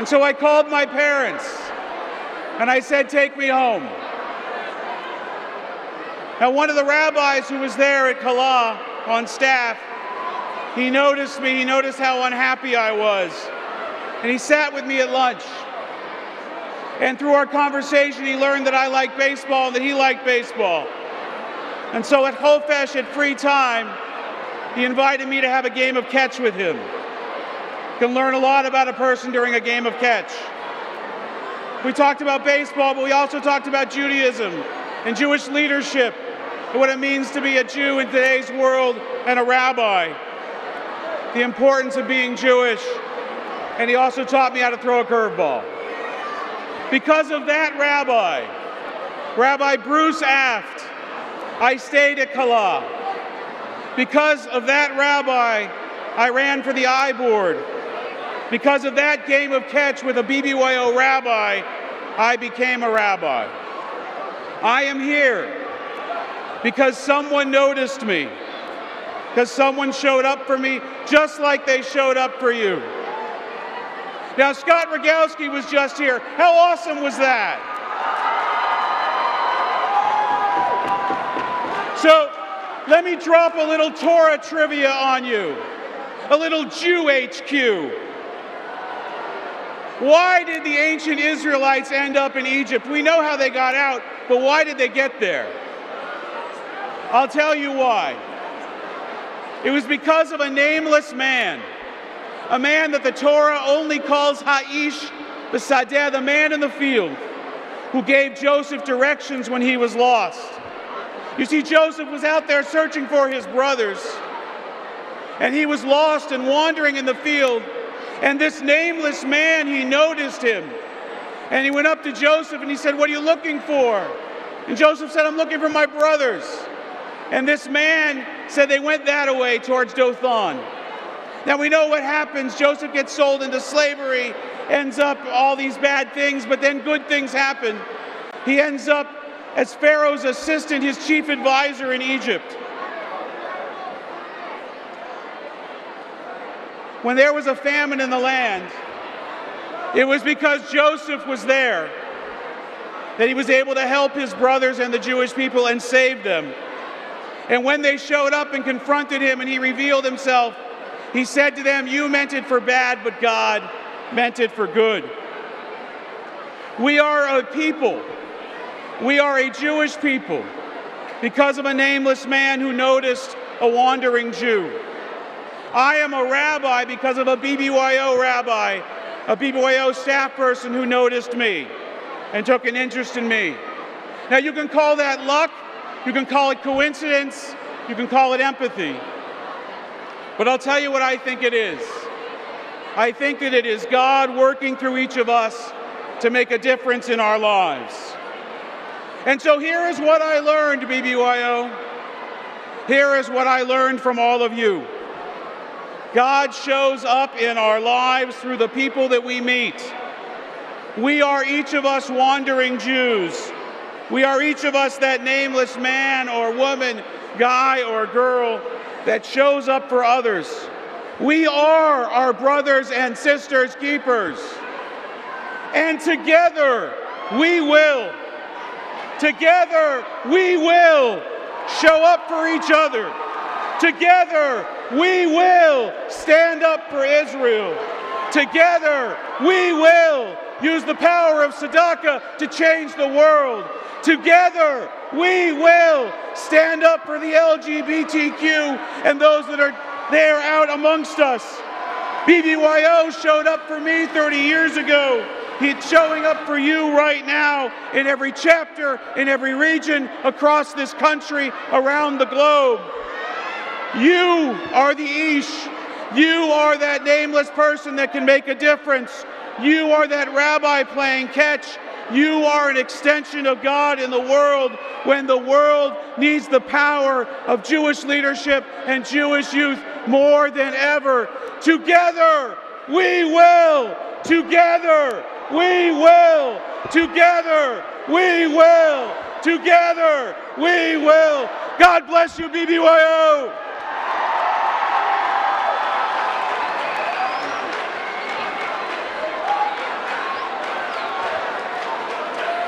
S19: And so I called my parents and I said, Take me home. Now, one of the rabbis who was there at Kala on staff, he noticed me, he noticed how unhappy I was. And he sat with me at lunch. And through our conversation, he learned that I liked baseball and that he liked baseball. And so at Hofesh, at free time, he invited me to have a game of catch with him. Can learn a lot about a person during a game of catch. We talked about baseball, but we also talked about Judaism and Jewish leadership and what it means to be a Jew in today's world and a rabbi. The importance of being Jewish. And he also taught me how to throw a curveball. Because of that rabbi, Rabbi Bruce Aft, I stayed at Kala. Because of that rabbi, I ran for the I board. Because of that game of catch with a BBYO rabbi, I became a rabbi. I am here because someone noticed me, because someone showed up for me just like they showed up for you. Now, Scott Rogowsky was just here. How awesome was that? So, let me drop a little Torah trivia on you, a little Jew HQ. Why did the ancient Israelites end up in Egypt? We know how they got out, but why did they get there? I'll tell you why. It was because of a nameless man, a man that the Torah only calls Ha'ish, the Sadeh, the man in the field. who gave Joseph directions when he was lost. You see, Joseph was out there searching for his brothers, and he was lost and wandering in the field. And this nameless man, he noticed him. And he went up to Joseph and he said, What are you looking for? And Joseph said, I'm looking for my brothers. And this man said they went that way towards Dothan. Now we know what happens. Joseph gets sold into slavery, ends up all these bad things, but then good things happen. He ends up as Pharaoh's assistant, his chief advisor in Egypt. When there was a famine in the land, it was because Joseph was there that he was able to help his brothers and the Jewish people and save them. And when they showed up and confronted him and he revealed himself, he said to them, You meant it for bad, but God meant it for good. We are a people. We are a Jewish people because of a nameless man who noticed a wandering Jew. I am a rabbi because of a BBYO rabbi, a BBYO staff person who noticed me and took an interest in me. Now, you can call that luck, you can call it coincidence, you can call it empathy. But I'll tell you what I think it is. I think that it is God working through each of us to make a difference in our lives. And so here is what I learned, BBYO. Here is what I learned from all of you. God shows up in our lives through the people that we meet. We are each of us wandering Jews. We are each of us that nameless man or woman, guy or girl that shows up for others. We are our brothers and sisters keepers. And together we will, together we will show up for each other. Together we will stand up for Israel. Together we will use the power of tzedakah to change the world. Together, we will stand up for the LGBTQ and those that are there out amongst us. BBYO showed up for me 30 years ago. He's showing up for you right now in every chapter, in every region, across this country, around the globe. You are the Ish. You are that nameless person that can make a difference. You are that rabbi playing catch. You are an extension of God in the world when the world needs the power of Jewish leadership and Jewish youth more than ever. Together, we will. Together, we will. Together, we will. Together, we will. God bless you, BBYO.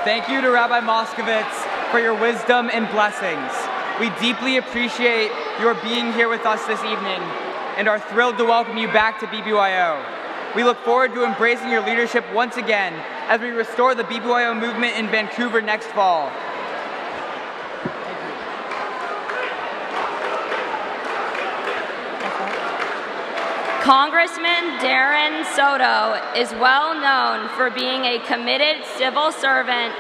S17: Thank you to Rabbi Moskowitz for your wisdom and blessings. We deeply appreciate your being here with us this evening and are thrilled to welcome you back to BBYO. We look forward to embracing your leadership once again as we restore the BBYO movement in Vancouver next fall.
S18: Congressman Darren Soto is well known for being a committed civil servant,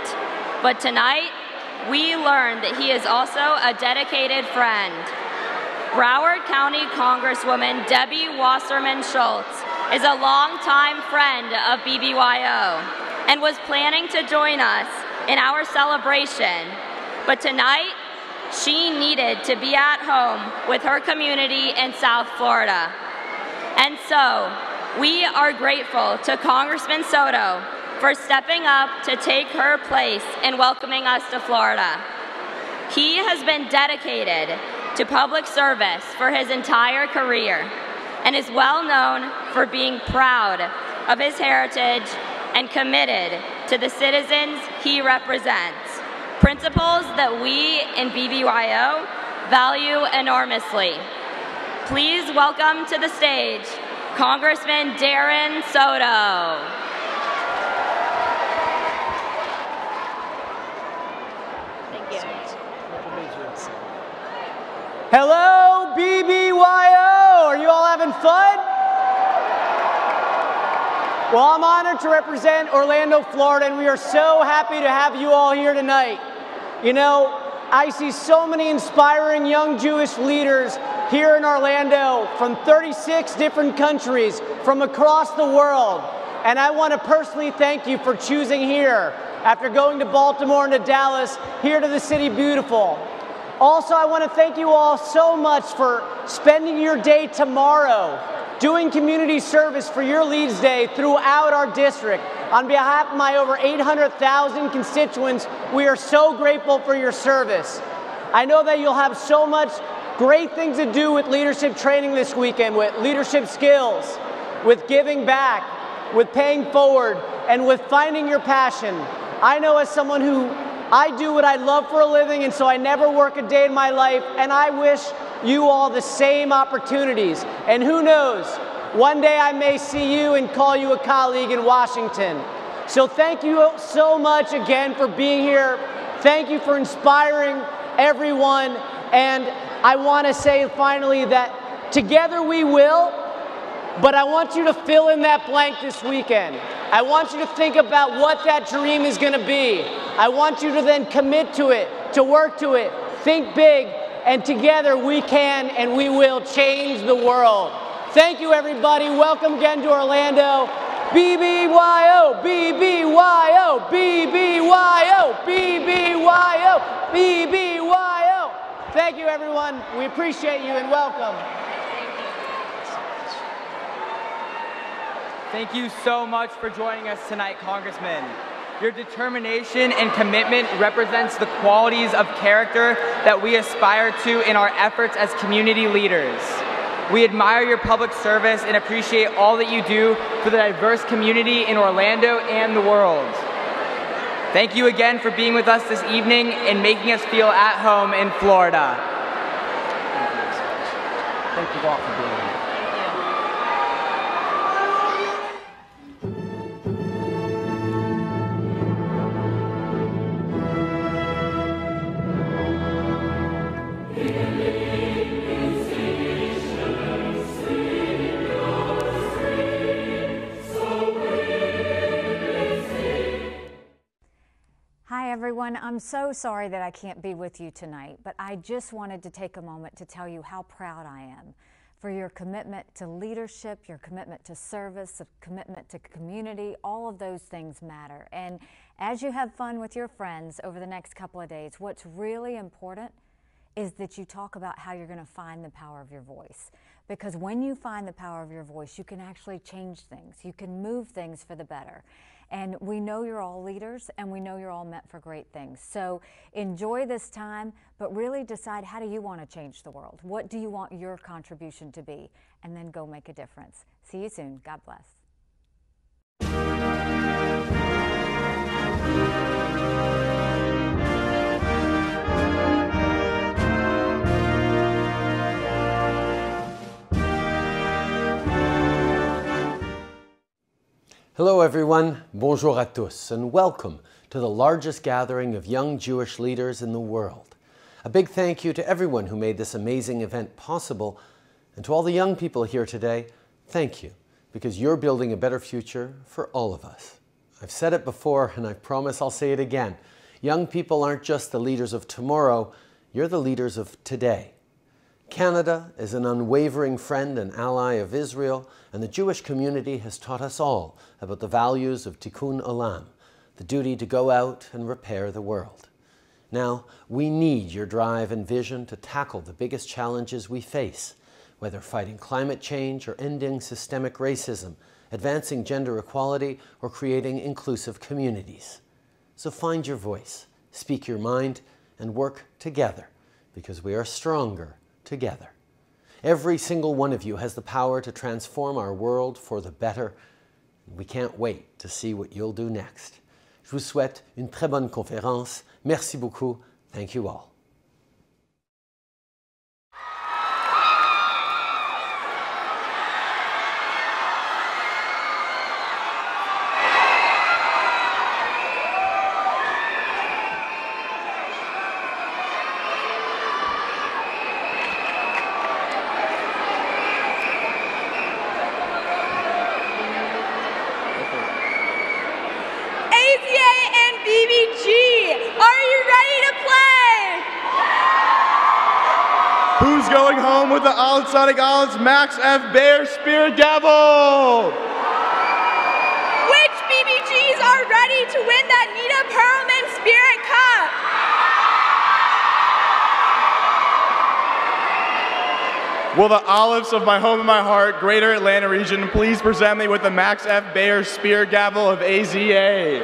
S18: but tonight we learned that he is also a dedicated friend. Broward County Congresswoman Debbie Wasserman Schultz is a longtime friend of BBYO and was planning to join us in our celebration, but tonight she needed to be at home with her community in South Florida. And so, we are grateful to Congressman Soto for stepping up to take her place in welcoming us to Florida. He has been dedicated to public service for his entire career and is well known for being proud of his heritage and committed to the citizens he represents, principles that we in BBYO value enormously. Please welcome to the stage Congressman Darren Soto. Thank you.
S20: Hello, BBYO! Are you all having fun? Well, I'm honored to represent Orlando, Florida, and we are so happy to have you all here tonight. You know, I see so many inspiring young Jewish leaders here in Orlando from 36 different countries from across the world. And I want to personally thank you for choosing here after going to Baltimore and to Dallas, here to the city beautiful. Also, I want to thank you all so much for spending your day tomorrow doing community service for your Leads Day throughout our district. On behalf of my over 800,000 constituents, we are so grateful for your service. I know that you'll have so much great things to do with leadership training this weekend, with leadership skills, with giving back, with paying forward, and with finding your passion. I know as someone who I do what I love for a living, and so I never work a day in my life, and I wish you all the same opportunities. And who knows, one day I may see you and call you a colleague in Washington. So thank you so much again for being here. Thank you for inspiring everyone. And I want to say finally that together we will, but I want you to fill in that blank this weekend. I want you to think about what that dream is going to be. I want you to then commit to it, to work to it, think big, and together we can and we will change the world. Thank you, everybody. Welcome again to Orlando. BBYO, BBYO, BBYO, BBYO, BBYO. Thank you, everyone. We appreciate you and welcome.
S17: Thank you so much for joining us tonight, Congressman. Your determination and commitment represents the qualities of character that we aspire to in our efforts as community leaders. We admire your public service and appreciate all that you do for the diverse community in Orlando and the world. Thank you again for being with us this evening and making us feel at home in Florida.
S20: Thank you all for being
S21: everyone. I'm so sorry that I can't be with you tonight, but I just wanted to take a moment to tell you how proud I am for your commitment to leadership, your commitment to service, commitment to community. All of those things matter. And as you have fun with your friends over the next couple of days, what's really important is that you talk about how you're going to find the power of your voice. Because when you find the power of your voice, you can actually change things. You can move things for the better. And we know you're all leaders and we know you're all meant for great things. So enjoy this time, but really decide how do you want to change the world? What do you want your contribution to be? And then go make a difference. See you soon. God bless.
S16: Hello, everyone. Bonjour à tous, and welcome to the largest gathering of young Jewish leaders in the world. A big thank you to everyone who made this amazing event possible, and to all the young people here today, thank you, because you're building a better future for all of us. I've said it before, and I promise I'll say it again. Young people aren't just the leaders of tomorrow, you're the leaders of today. Canada is an unwavering friend and ally of Israel, and the Jewish community has taught us all about the values of tikkun olam, the duty to go out and repair the world. Now, we need your drive and vision to tackle the biggest challenges we face, whether fighting climate change or ending systemic racism, advancing gender equality, or creating inclusive communities. So find your voice, speak your mind, and work together, because we are stronger together. Every single one of you has the power to transform our world for the better. We can't wait to see what you'll do next. Je vous souhaite une très bonne conférence. Merci beaucoup. Thank you all.
S11: Max F. Baer Spear Gavel?
S12: Which BBGs are ready to win that Nita Perlman Spirit Cup?
S11: Will the Alephs of my home and my heart, Greater Atlanta region, please present me with the Max F. Baer Spear Gavel of AZA?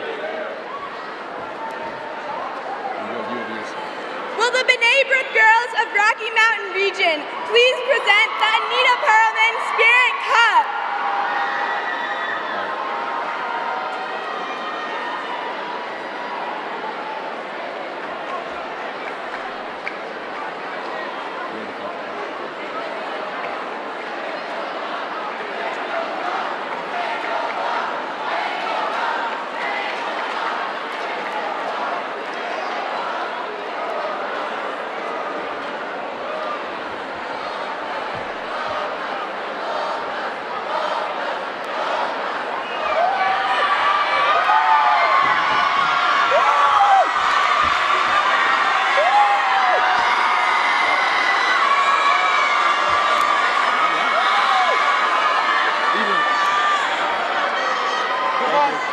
S12: Will the B'nai B'rith girls of Rocky Mountain region please present the Anita Perlman Spirit Cup?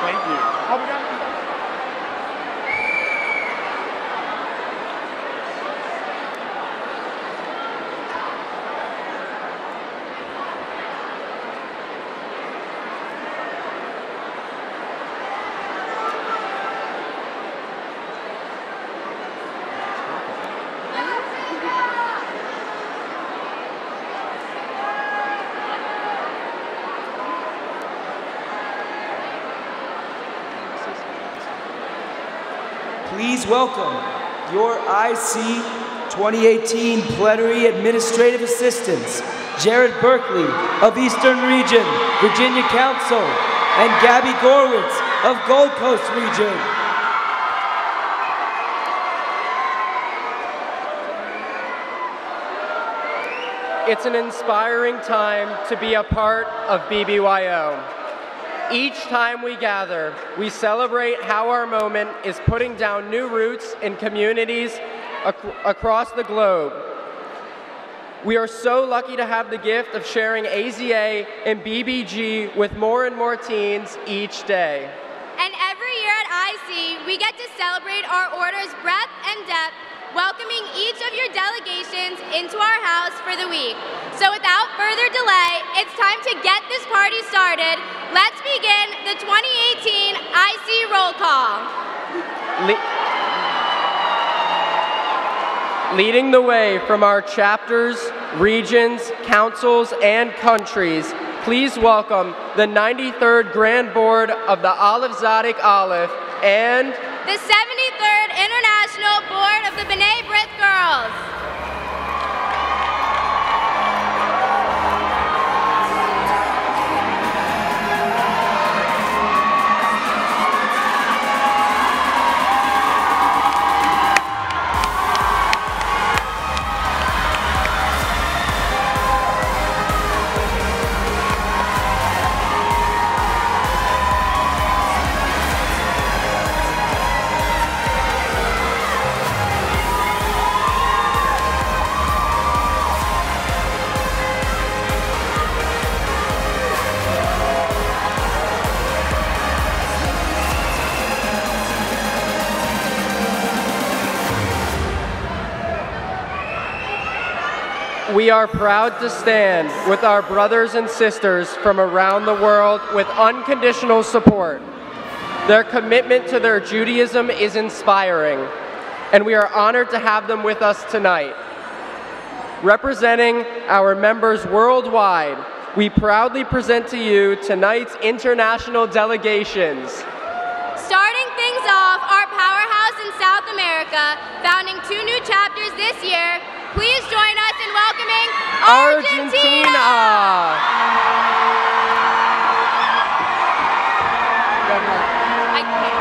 S11: Thank you.
S22: Please welcome your IC 2018 Plenary Administrative Assistants, Jared Berkeley of Eastern Region, Virginia Council, and Gabby Gorwitz of Gold Coast Region.
S5: It's an inspiring time to be a part of BBYO. Each time we gather, we celebrate how our moment is putting down new roots in communities ac- across the globe. We are so lucky to have the gift of sharing AZA and BBG with more and more teens each day.
S2: And every year at IC, we get to celebrate our order's breadth and depth, welcoming each of your delegations into our house for the week. So without further delay, it's time to get this party started. Let's begin the 2018 IC roll call.
S5: Le- Leading the way from our chapters, regions, councils, and countries, please welcome the 93rd Grand Board of the Aleph Zadik Aleph and
S2: The 73rd International Board of the B'nai B'rith Girls.
S5: We are proud to stand with our brothers and sisters from around the world with unconditional support. Their commitment to their Judaism is inspiring, and we are honored to have them with us tonight. Representing our members worldwide, we proudly present to you tonight's international delegations.
S2: Starting things off, our powerhouse in South America, founding two new chapters this year, please join us in welcoming Argentina. I can't.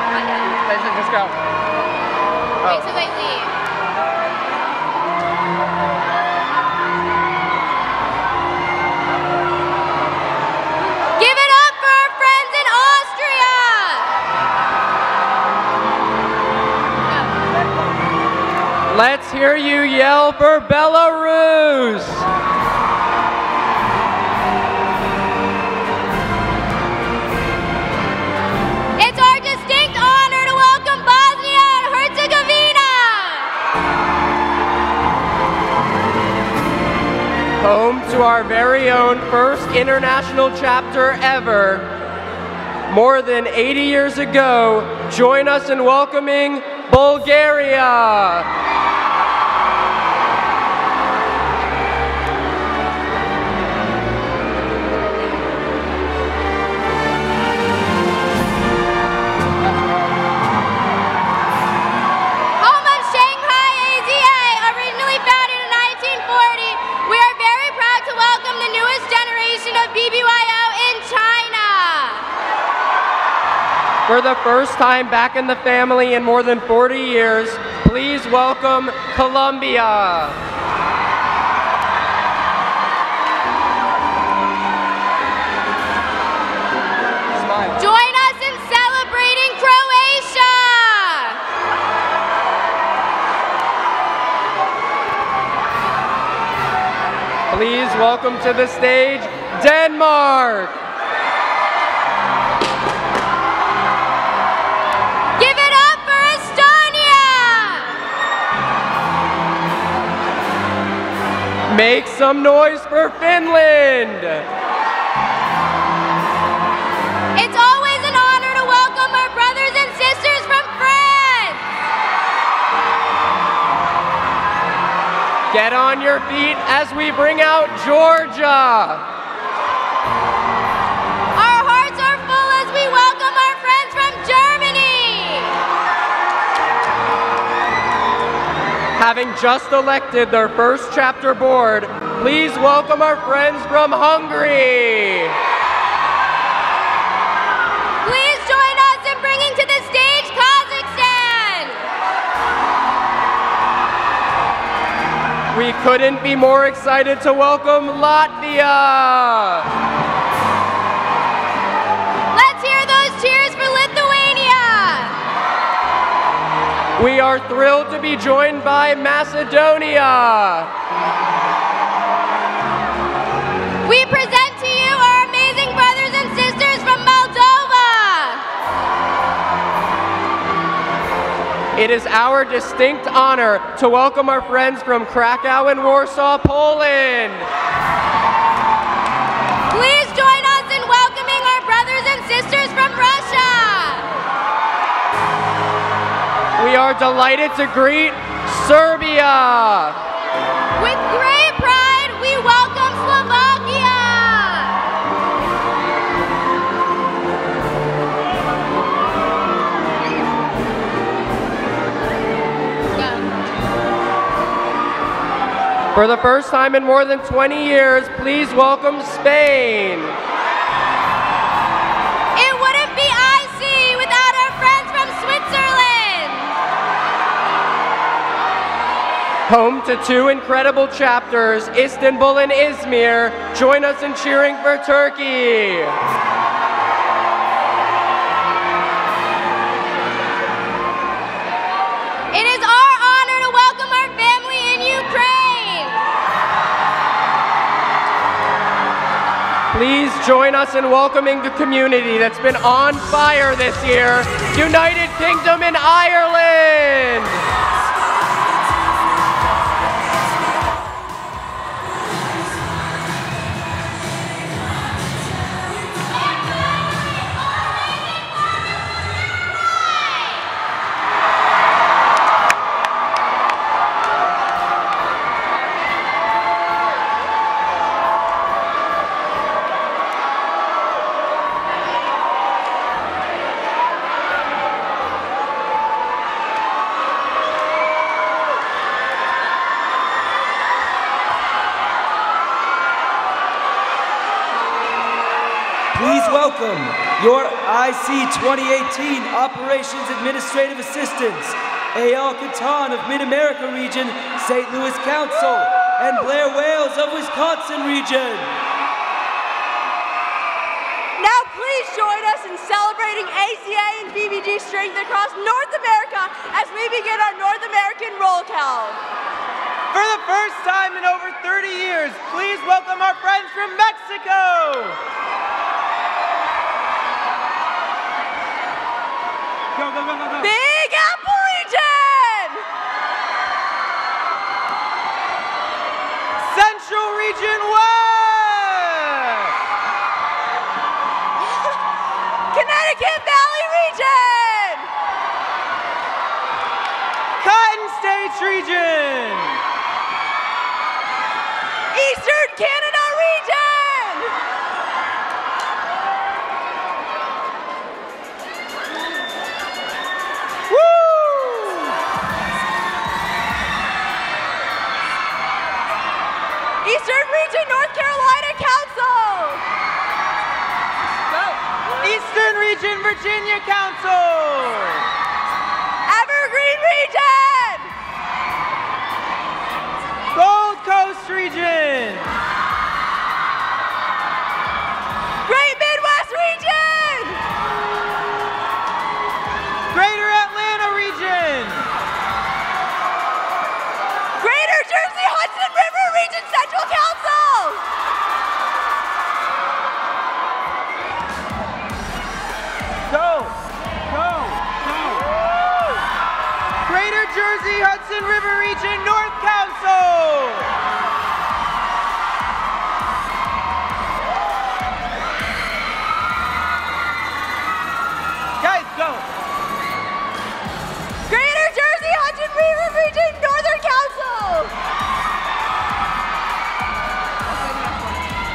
S5: Just go.
S2: Wait till they leave.
S5: Let's hear you yell for Belarus.
S2: It's our distinct honor to welcome Bosnia and Herzegovina.
S5: Home to our very own first international chapter ever. More than 80 years ago, join us in welcoming Bulgaria. For the first time back in the family in more than 40 years, please welcome Colombia.
S2: Join us in celebrating Croatia.
S5: Please welcome to the stage Denmark. Some noise for Finland.
S2: It's always an honor to welcome our brothers and sisters from France.
S5: Get on your feet as we bring out Georgia.
S2: Our hearts are full as we welcome our friends from Germany.
S5: Having just elected their first chapter board, please welcome our friends from Hungary.
S2: Please join us in bringing to the stage Kazakhstan.
S5: We couldn't be more excited to welcome Latvia.
S2: Let's hear those cheers for Lithuania.
S5: We are thrilled to be joined by Macedonia. It is our distinct honor to welcome our friends from Krakow and Warsaw, Poland.
S2: Please join us in welcoming our brothers and sisters from Russia.
S5: We are delighted to greet Serbia. For the first time in more than 20 years, please welcome Spain.
S2: It wouldn't be IC without our friends from Switzerland.
S5: Home to two incredible chapters, Istanbul and Izmir. Join us in cheering for Turkey. Join us in welcoming the community that's been on fire this year, United Kingdom and Ireland.
S22: IC 2018 Operations Administrative Assistants, A.L. Catan of Mid-America Region, St. Louis Council, and Blair Wales of Wisconsin Region.
S23: Now please join us in celebrating AZA and BBG strength across North America as we begin our North American roll call.
S22: For the first time in over 30 years, please welcome our friends from Mexico.
S23: Region. Eastern Canada region! Woo! Eastern Region North Carolina Council!
S22: Eastern Region Virginia Council.
S23: Region. Jersey Hudson River Region
S22: North Council. Guys, go.
S23: Greater Jersey Hudson River Region Northern Council!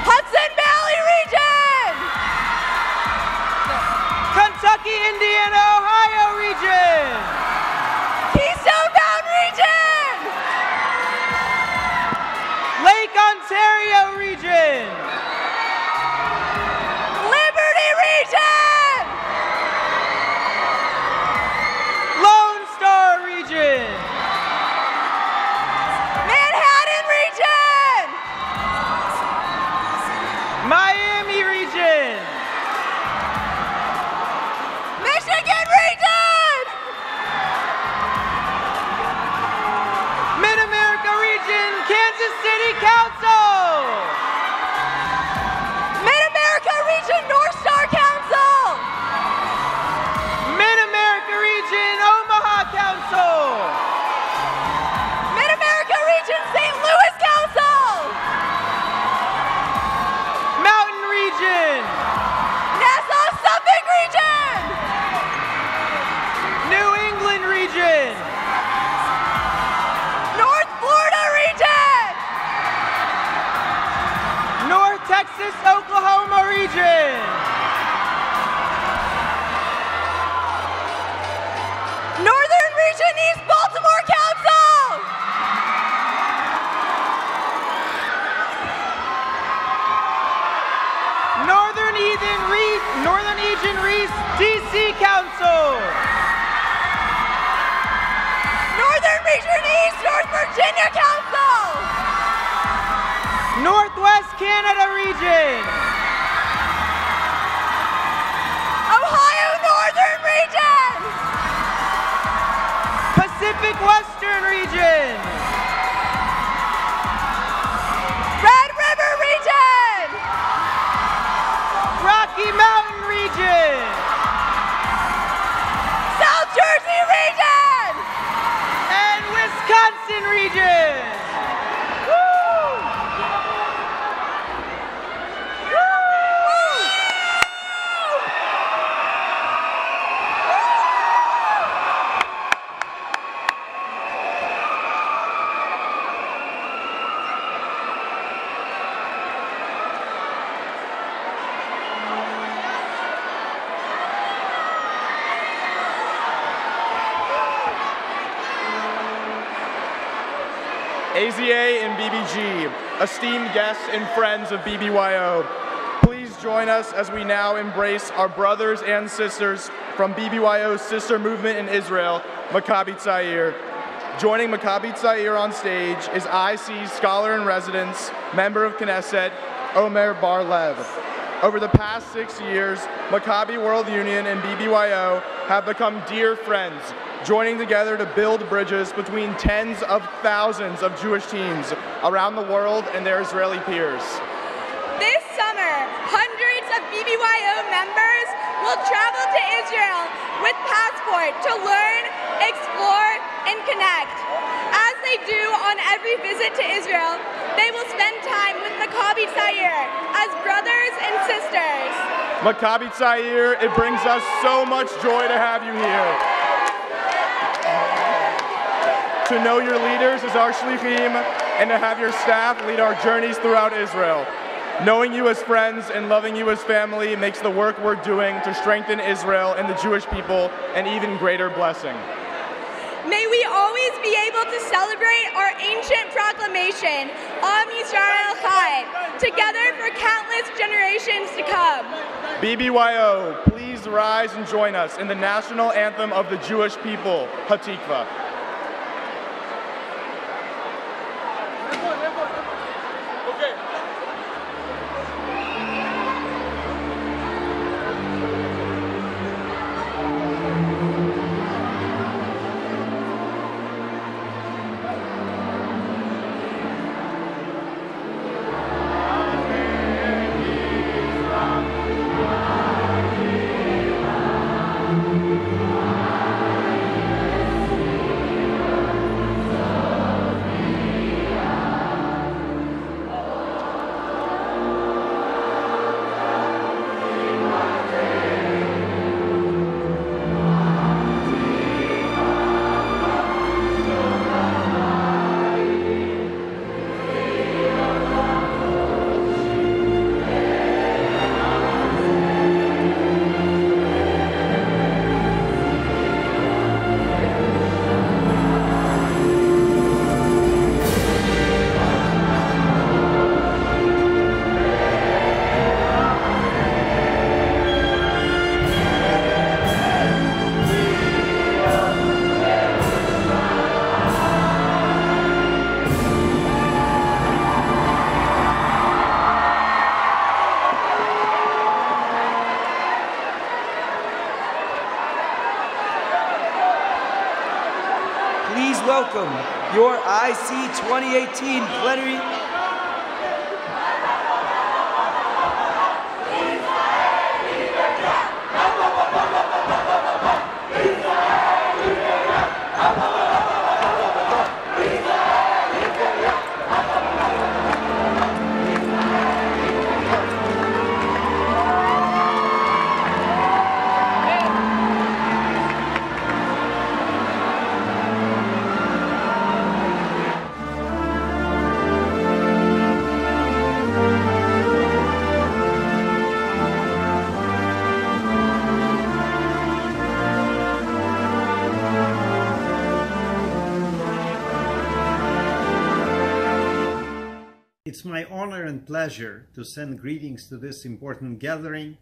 S23: Hudson Valley region!
S22: Kentucky, Indiana, Ohio Region.
S23: Region. Ohio Northern region!
S22: Pacific Western Region.
S11: Esteemed guests and friends of BBYO, please join us as we now embrace our brothers and sisters from BBYO's sister movement in Israel, Maccabi Tzair. Joining Maccabi Tzair on stage is IC Scholar in Residence, member of Knesset, Omer Bar-Lev. Over the past six years, Maccabi World Union and BBYO have become dear friends, joining together to build bridges between tens of thousands of Jewish teens around the world and their Israeli peers.
S12: This summer, hundreds of BBYO members will travel to Israel with Passport to learn, explore, and connect. As they do on every visit to Israel, they will spend time with Maccabi Tzair as brothers and sisters.
S11: Maccabi Tzair, it brings us so much joy to have you here. To know your leaders as our shlichim and to have your staff lead our journeys throughout Israel. Knowing you as friends and loving you as family makes the work we're doing to strengthen Israel and the Jewish people an even greater blessing.
S12: May we always be able to celebrate our ancient proclamation, Am Yisrael Chai, together for countless generations to come.
S11: BBYO, please rise and join us in the national anthem of the Jewish people, Hatikva.
S22: 2018 plenary
S24: It's my honor and pleasure to send greetings to this important gathering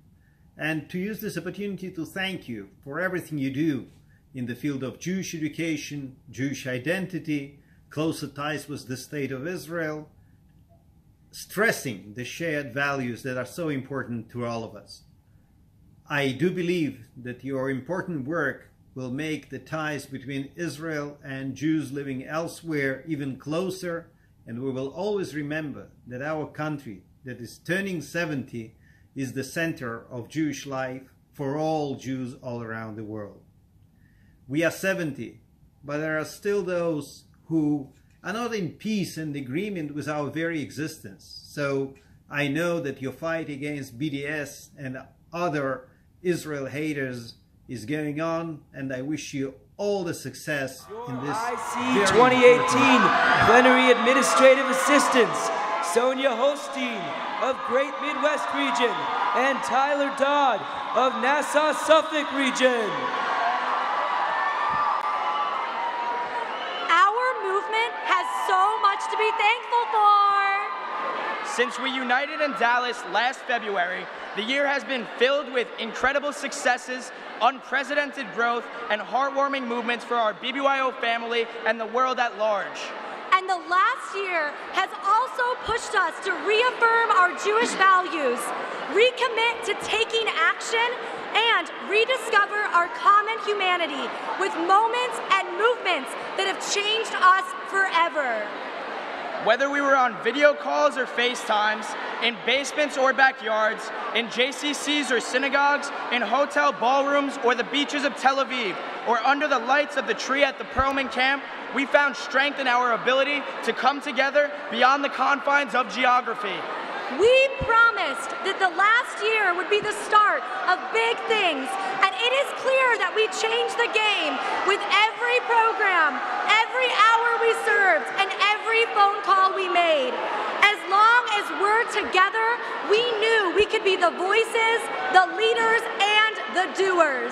S24: and to use this opportunity to thank you for everything you do in the field of Jewish education, Jewish identity, closer ties with the State of Israel, stressing the shared values that are so important to all of us. I do believe that your important work will make the ties between Israel and Jews living elsewhere even closer and we will always remember that our country that is turning 70 is the center of Jewish life for all Jews all around the world. We are 70, but there are still those who are not in peace and agreement with our very existence. So I know that your fight against BDS and other Israel haters is going on, and I wish you all the success in this
S22: IC 2018 Plenary Administrative Assistants, Sonia Holstein of Great Midwest Region and Tyler Dodd of Nassau Suffolk Region.
S25: Our movement has so much to be thankful for.
S26: Since we united in Dallas last February, the year has been filled with incredible successes, unprecedented growth, and heartwarming movements for our BBYO family and the world at large.
S23: And the last year has also pushed us to reaffirm our Jewish values, recommit to taking action, and rediscover our common humanity with moments and movements that have changed us forever.
S17: Whether we were on video calls or FaceTimes, in basements or backyards, in JCCs or synagogues, in hotel ballrooms or the beaches of Tel Aviv, or under the lights of the tree at the Perlman camp, we found strength in our ability to come together beyond the confines of geography.
S23: We promised that the last year would be the start of big things, and it is clear that we changed the game with every program, every hour we served, and every phone call we made. As long as we're together, we knew we could be the voices, the leaders, and the doers.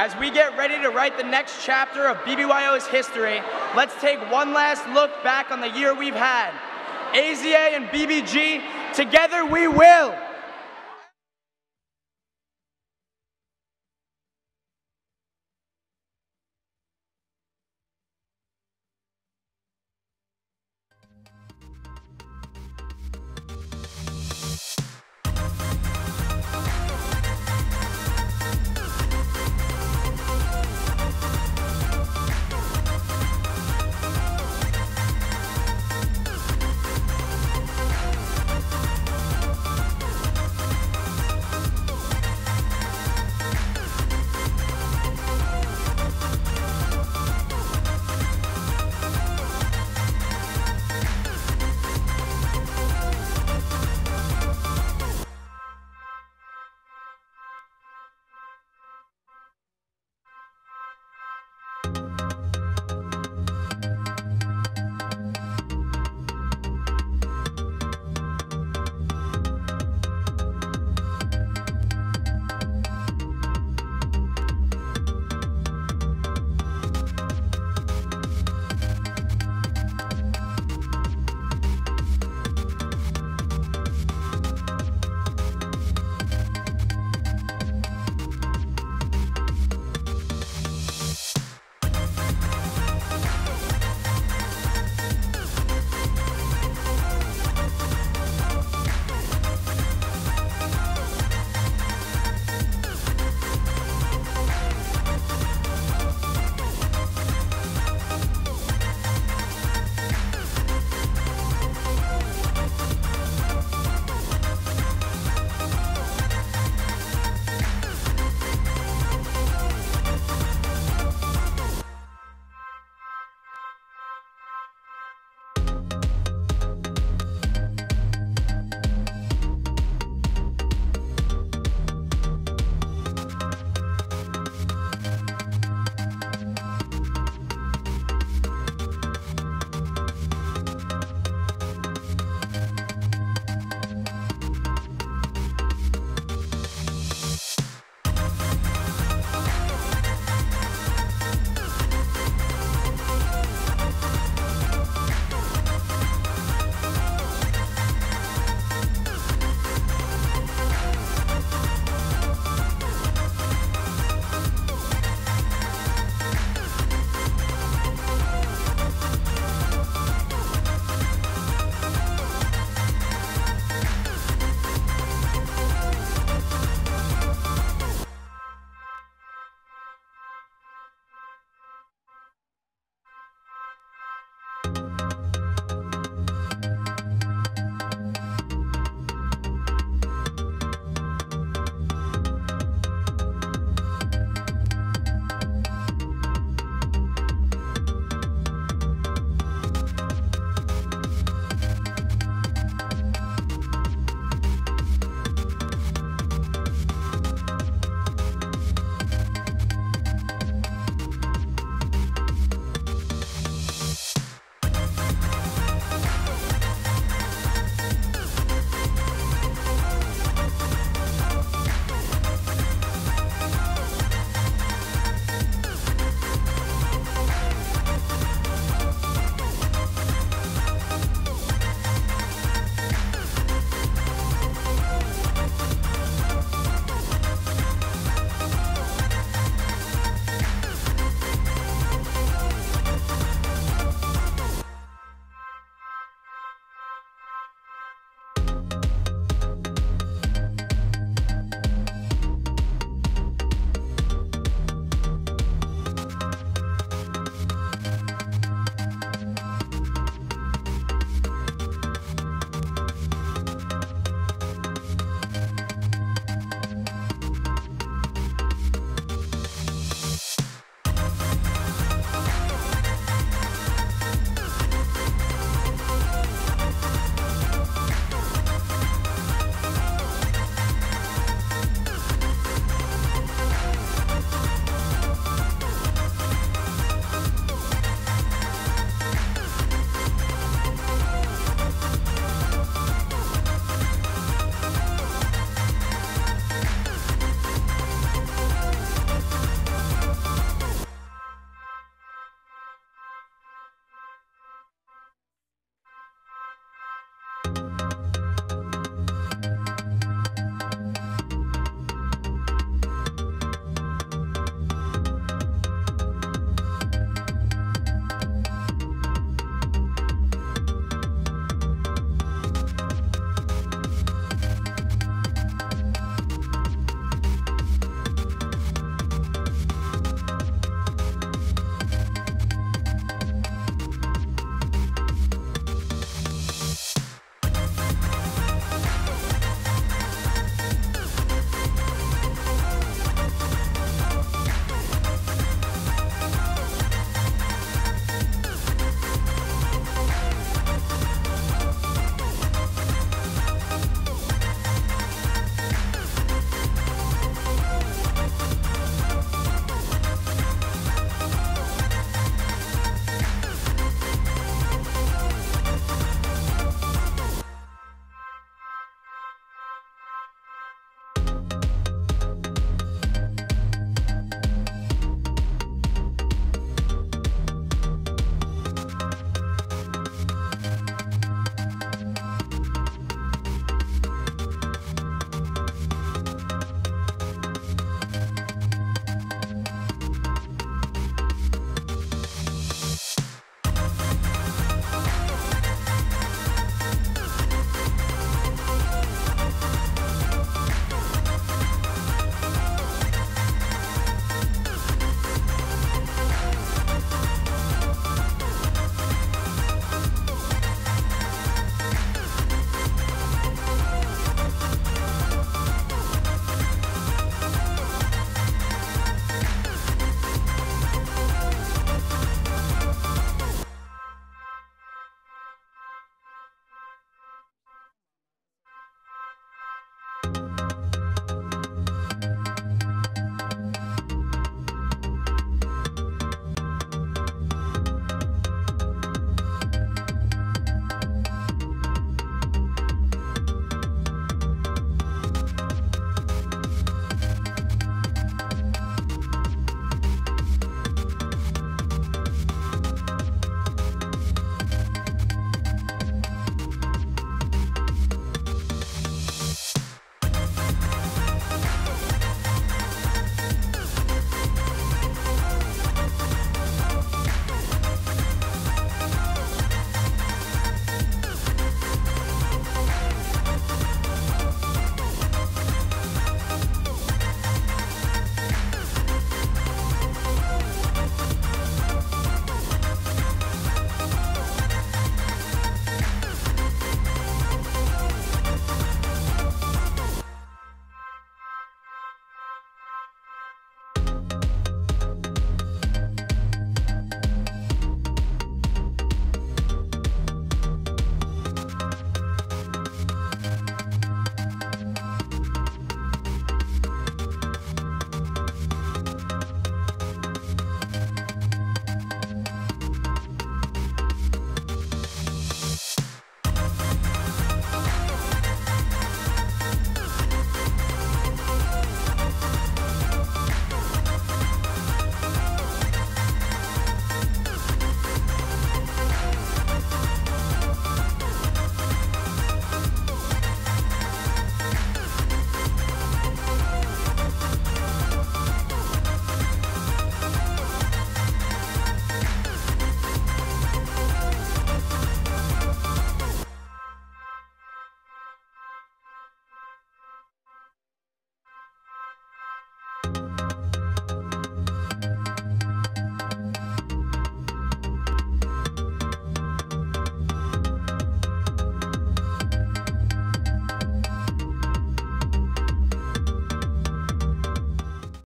S17: As we get ready to write the next chapter of BBYO's history, let's take one last look back on the year we've had. AZA and BBG, together we will.